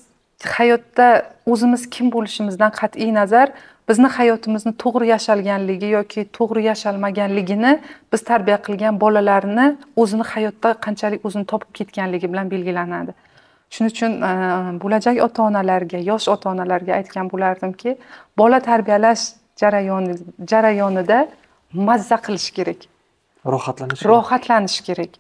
hayotda o'zimiz kim bo'lishimizdan qat'iy nazar bizni hayotimizni to'g'ri yashalganligi yoki to'g'ri yashalmaganligini biz tarbiya qilgan bolalarni o'zini hayotda qanchalik o'zini topib ketganligi bilan belgilanadi. Shuning uchun e, bo'lajak ota onalarga yosh ota onalarga aytgan bo'lardimki bola tarbiyalash jarayoni jarayonida mazza qilish kerak. Rohatlanish rohatlanish kerak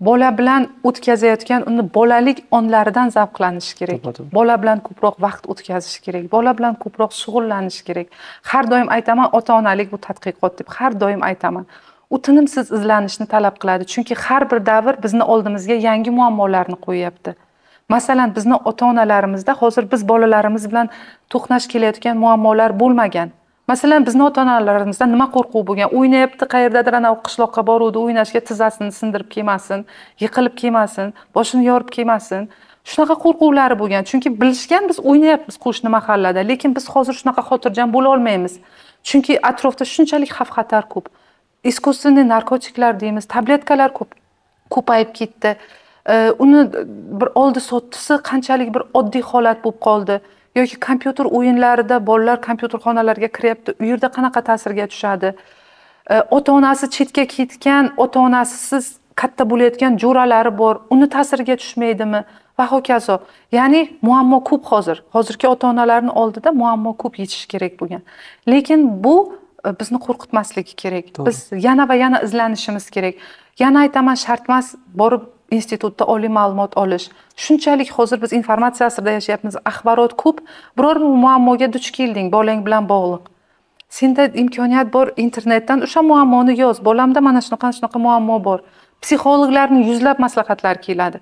bola bilan o'tkazayotgan uni bolalik onlaridan zavqlanish kerak. Bola bilan ko'proq vaqt o'tkazish kerak. Bola bilan ko'proq shug'ullanish kerak. Har doim aytaman ota onalik bu tadqiqot deb. Har doim aytaman. U tinimsiz izlanishni talab qiladi. Chunki har bir davr bizni oldimizga yangi muammolarni qo'yyapti. Masalan bizni ota onalarimizda hozir biz bolalarimiz bilan to'qnash kelayotgan muammolar bo'lmagan masalan bizni ota onalarimizda nima qo'rquv bo'lgan? O'ynayapti qayerdadir anavi qishloqqa boruvdi o'ynashga tizzasini sindirib kelmasin yiqilib kelmasin boshini yorib kelmasin shunaqa qo'rquvlari bo'lgan. Chunki bilishgan biz o'ynayapmiz qo'shni mahallada lekin biz hozir shunaqa xotirjam bo'la olmaymiz. Chunki atrofda shunchalik xavf xatar ko'p. Искусственный narkotiklar deymiz tabletkalar ko'p ko'payib ketdi. Э, uni bir oldi sottisi qanchalik bir oddiy holat bo'lib qoldi. Yoki kompyuter o'yinlarida bolalar kompyuter xonalariga kiryapti u yerda qanaqa ta'sirga tushadi? E, ota onasi chetga ketgan ota onasisiz katta bo'layotgan jo'ralari bor uni ta'siriga tushmaydimi? Va hokazo ya'ni muammo ko'p hozir. Hozirgi ota onalarni oldida muammo ko'p yechish kerak bo'lgan. Lekin bu e, bizni qo'rqitmasligi kerak. Biz yana va yana izlanishimiz kerak. Yana aytaman shart emas borib institutda oliy ma'lumot olish. Shunchalik hozir biz informatsiya asrida yashayapmiz. Axborot ko'p. Biror bir muammoga duch kelding bolang bilan bog'liq. Senda imkoniyat bor internetdan o'sha muammoni yoz. Bolamda mana shunaqa shunaqa muammo bor. Psixologlarning yuzlab maslahatlari keladi.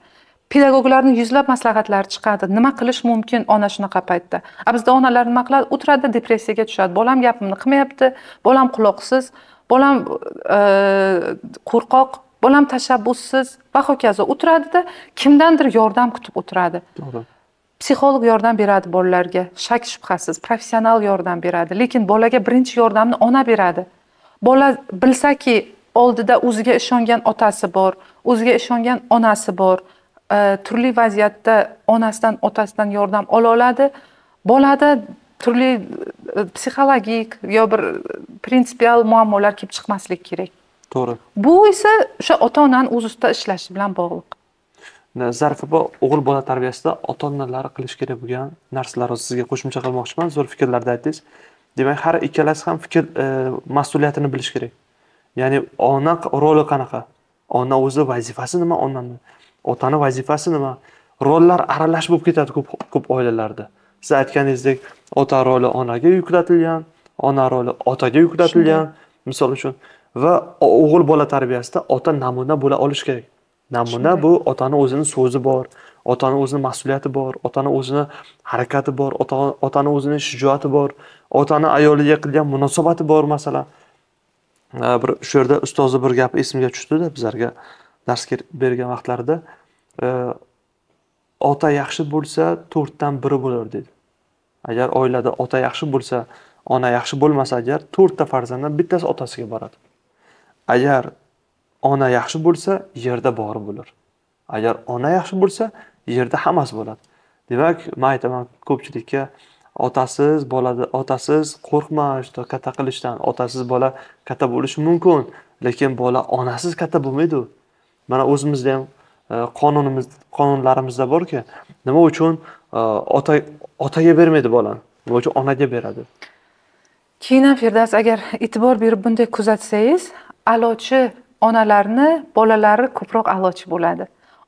Pedagoglarning yuzlab maslahatlari chiqadi. Nima qilish mumkin ona shunaqa paytda? A bizda onalar nima qiladi? O'tiradi depressiyaga tushadi. Bolam gapimni qilmayapti. Bolam quloqsiz. Bolam e, qo'rqoq. Bolam tashabbussiz va hokazo o'tiradida kimdandir yordam kutib o'tiradi. To'g'ri. Psixolog yordam beradi bolalarga shak shubhasiz professional yordam beradi lekin bolaga birinchi yordamni ona beradi. Bola bilsaki oldida o'ziga ishongan otasi bor o'ziga ishongan onasi bor e, turli vaziyatda onasidan otasidan yordam ola oladi. Bolada turli e, psixologik yo bir prinsipial muammolar kelib chiqmasligi kerak to'g'ri. Bu esa o'sha ota onani o'z ustida ishlashi bilan bog'liq. Zarif opa o'g'il bola tarbiyasida ota onalar qilish kerak bo'lgan narsalarni sizga qo'shimcha qilmoqchiman. Zo'r fikrlarni aytdingiz. Demak har ikkalasi ham fikr e, mas'uliyatini bilish kerak. Ya'ni ona roli qanaqa? Ona o'zi vazifasi nima onani? Otani vazifasi nima? Rollar aralash bo'lib ketadi ko'p ko'p oilalarda. Siz aytganingizdek ota roli onaga yuklatilgan ona roli otaga yuklatilgan. Misol uchun va o'g'il bola tarbiyasida ota namuna bo'la olishi kerak. Namuna bu otani o'zini so'zi bor otani o'zini mas'uliyati bor otani o'zini harakati bor otani o'zini shijoati bor otani ayoliga qilgan munosabati bor masalan bir shu yerda ustozni bir gapi esimga tushdida bizlarga dars bergan vaqtlarida. Ota yaxshi bo'lsa to'rtdan biri bo'lar dedi. Agar oilada ota yaxshi bo'lsa ona yaxshi bo'lmasa agar to'rtta farzanddan bittasi otasiga boradi agar ona yaxshi bo'lsa yerda bori bo'lar agar ona yaxshi bo'lsa yerda hammasi bo'ladi. Demak man aytaman ko'pchilikka otasiz bo'ladi otasiz qo'rqma что katta qilishdan otasiz bola katta bo'lishi mumkin lekin bola onasiz katta bo'lmaydi u mana o'zimizda ham e, qonunimiz qonunlarimizda borki nima uchun e, ota otaga bermaydi bolani nima uchun onaga beradi? Keyin ham firdavs agar e'tibor berib bunday kuzatsangiz a'lochi onalarni bolalari ko'proq a'lochi bo'ladi.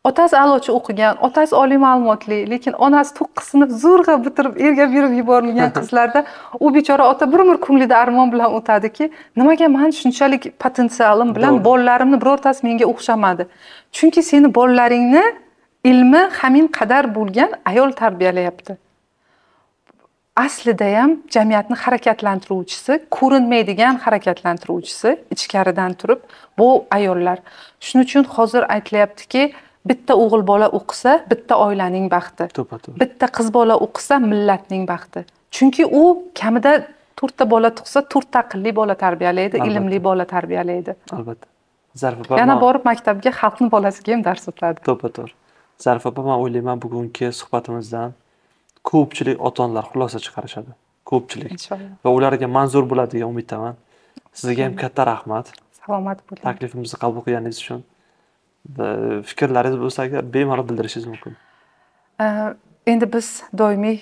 Otasi a'lochi o'qigan otasi oliy ma'lumotli lekin onasi to'qqiz sinf zo'rg'a bitirib erga berib yuborilgan qizlarda u bechora ota bir umr ko'nglida armon bilan o'tadiki nimaga man shunchalik potensialim bilan bolalarimni birortasi menga o'xshamadi? Chunki seni bolalaringni ilmi hamin qadar bo'lgan ayol tarbiyalayapti aslida ham jamiyatni harakatlantiruvchisi ko'rinmaydigan harakatlantiruvchisi ichkaridan turib bu ayollar. Shuning uchun hozir aytilyaptiki bitta o'g'il bola o'qisa bitta oilaning baxti. To'ppa to'g'ri bitta qiz bola o'qisa millatning baxti. Chunki u kamida to'rtta bola tug'sa to'rtta aqlli bola tarbiyalaydi ilmli bola tarbiyalaydi. Albatta. Zarif opa yana borib maktabga xalqni bolasiga ham dars o'tadi to'ppa to'g'ri zarif opa man o'ylayman bugungi suhbatimizdan ko'pchilik ota onalar xulosa chiqarishadi. Ko'pchilik. Inshaalloh va ularga manzur bo'ladi degan umiddaman. Sizga ham katta rahmat. Salomat bo'ling. Taklifimizni qabul qilganingiz uchun fikrlaringiz bo'lsa agar bemalol bildirishingiz mumkin. Endi biz doimiy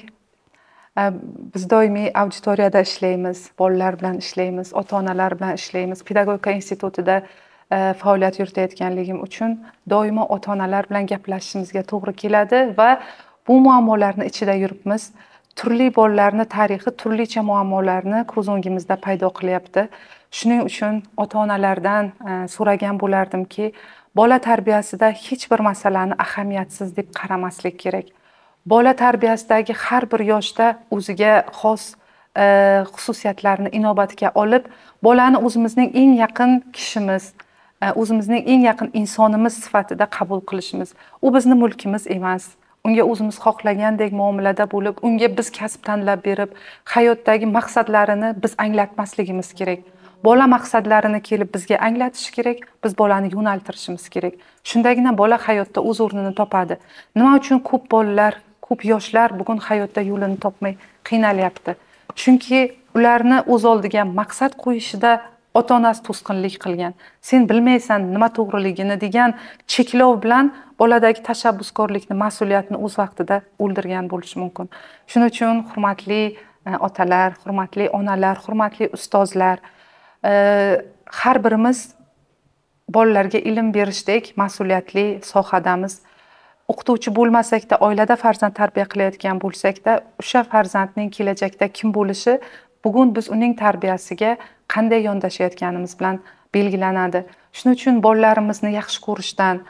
biz doimiy auditoriyada ishlaymiz bolalar bilan ishlaymiz ota onalar bilan ishlaymiz. Pedagogika institutida faoliyat yuritayotganligim uchun doimo ota onalar bilan gaplashishimizga to'g'ri keladi va bu muammolarni ichida yuribmiz. Turli bolalarni tarixi turlicha muammolarni ko'z o'ngimizda paydo qilyapti. Shuning uchun ota onalardan e, so'ragan bo'lardimki bola tarbiyasida hech bir masalani ahamiyatsiz deb qaramaslik kerak. Bola tarbiyasidagi har bir yoshda o'ziga xos e, xususiyatlarni inobatga olib bolani o'zimizning eng yaqin kishimiz e, o'zimizning eng yaqin insonimiz sifatida qabul qilishimiz. U bizni mulkimiz emas. Unga o'zimiz xohlagandek muomalada bo'lib unga biz kasb tanlab berib hayotdagi maqsadlarini biz anglatmasligimiz kerak. Bola maqsadlarini kelib bizga anglatishi kerak biz bolani yo'naltirishimiz kerak. Shundagina bola hayotda o'z o'rnini topadi. Nima uchun ko'p bolalar ko'p yoshlar bugun hayotda yo'lini topmay qiynalyapti? Chunki ularni o'z oldiga maqsad qo'yishida ota onasi to'sqinlik qilgan. Sen bilmaysan nima to'g'riligini degan cheklov bilan boladagi tashabbuskorlikni mas'uliyatni o'z vaqtida o'ldirgan bo'lishi mumkin. Shuning uchun hurmatli e, otalar hurmatli onalar hurmatli ustozlar e, har birimiz bolalarga ilm berishdek mas'uliyatli sohadamiz. O'qituvchi bo'lmasakda oilada farzand tarbiya qilayotgan bo'lsakda o'sha farzandning kelajakda kim bo'lishi bugun biz uning tarbiyasiga qanday yondashayotganimiz bilan belgilanadi. Shuning uchun bolalarimizni yaxshi ko'rishdan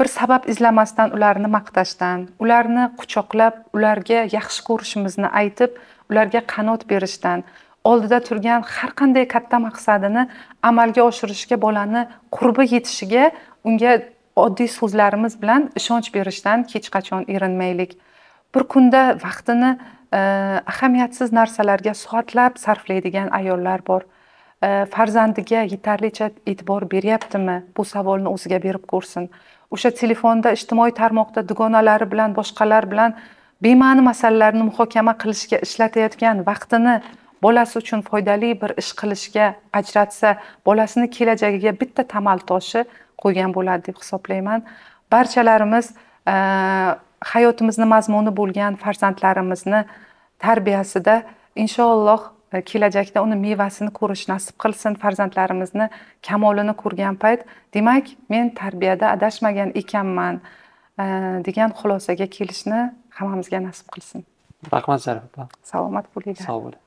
bir sabab izlamasdan ularni maqtashdan ularni quchoqlab ularga yaxshi ko'rishimizni aytib ularga qanot berishdan oldida turgan har qanday katta maqsadini amalga oshirishga bolani qurbi yetishiga unga oddiy so'zlarimiz bilan ishonch berishdan hech qachon erinmaylik. Bir kunda vaqtini ahamiyatsiz narsalarga soatlab sarflaydigan ayollar bor. Э, farzandiga yetarlicha e'tibor beryaptimi? Bu savolni o'ziga berib ko'rsin. O'sha telefonda ijtimoiy tarmoqda dugonalari bilan boshqalar bilan bema'ni masalalarni muhokama qilishga ishlatayotgan vaqtini bolasi uchun foydali bir ish qilishga ajratsa bolasini kelajagiga bitta tamal toshi qo'ygan bo'ladi deb hisoblayman. Barchalarimiz e, hayotimizni mazmuni bo'lgan farzandlarimizni tarbiyasida inshaalloh kelajakda uni mevasini ko'rish nasib qilsin farzandlarimizni kamolini ko'rgan payt. Demak men tarbiyada adashmagan ekanman degan xulosaga kelishni hammamizga nasib qilsin. Rahmat zarif opa salomat bo'linglar. Sog' bo'ling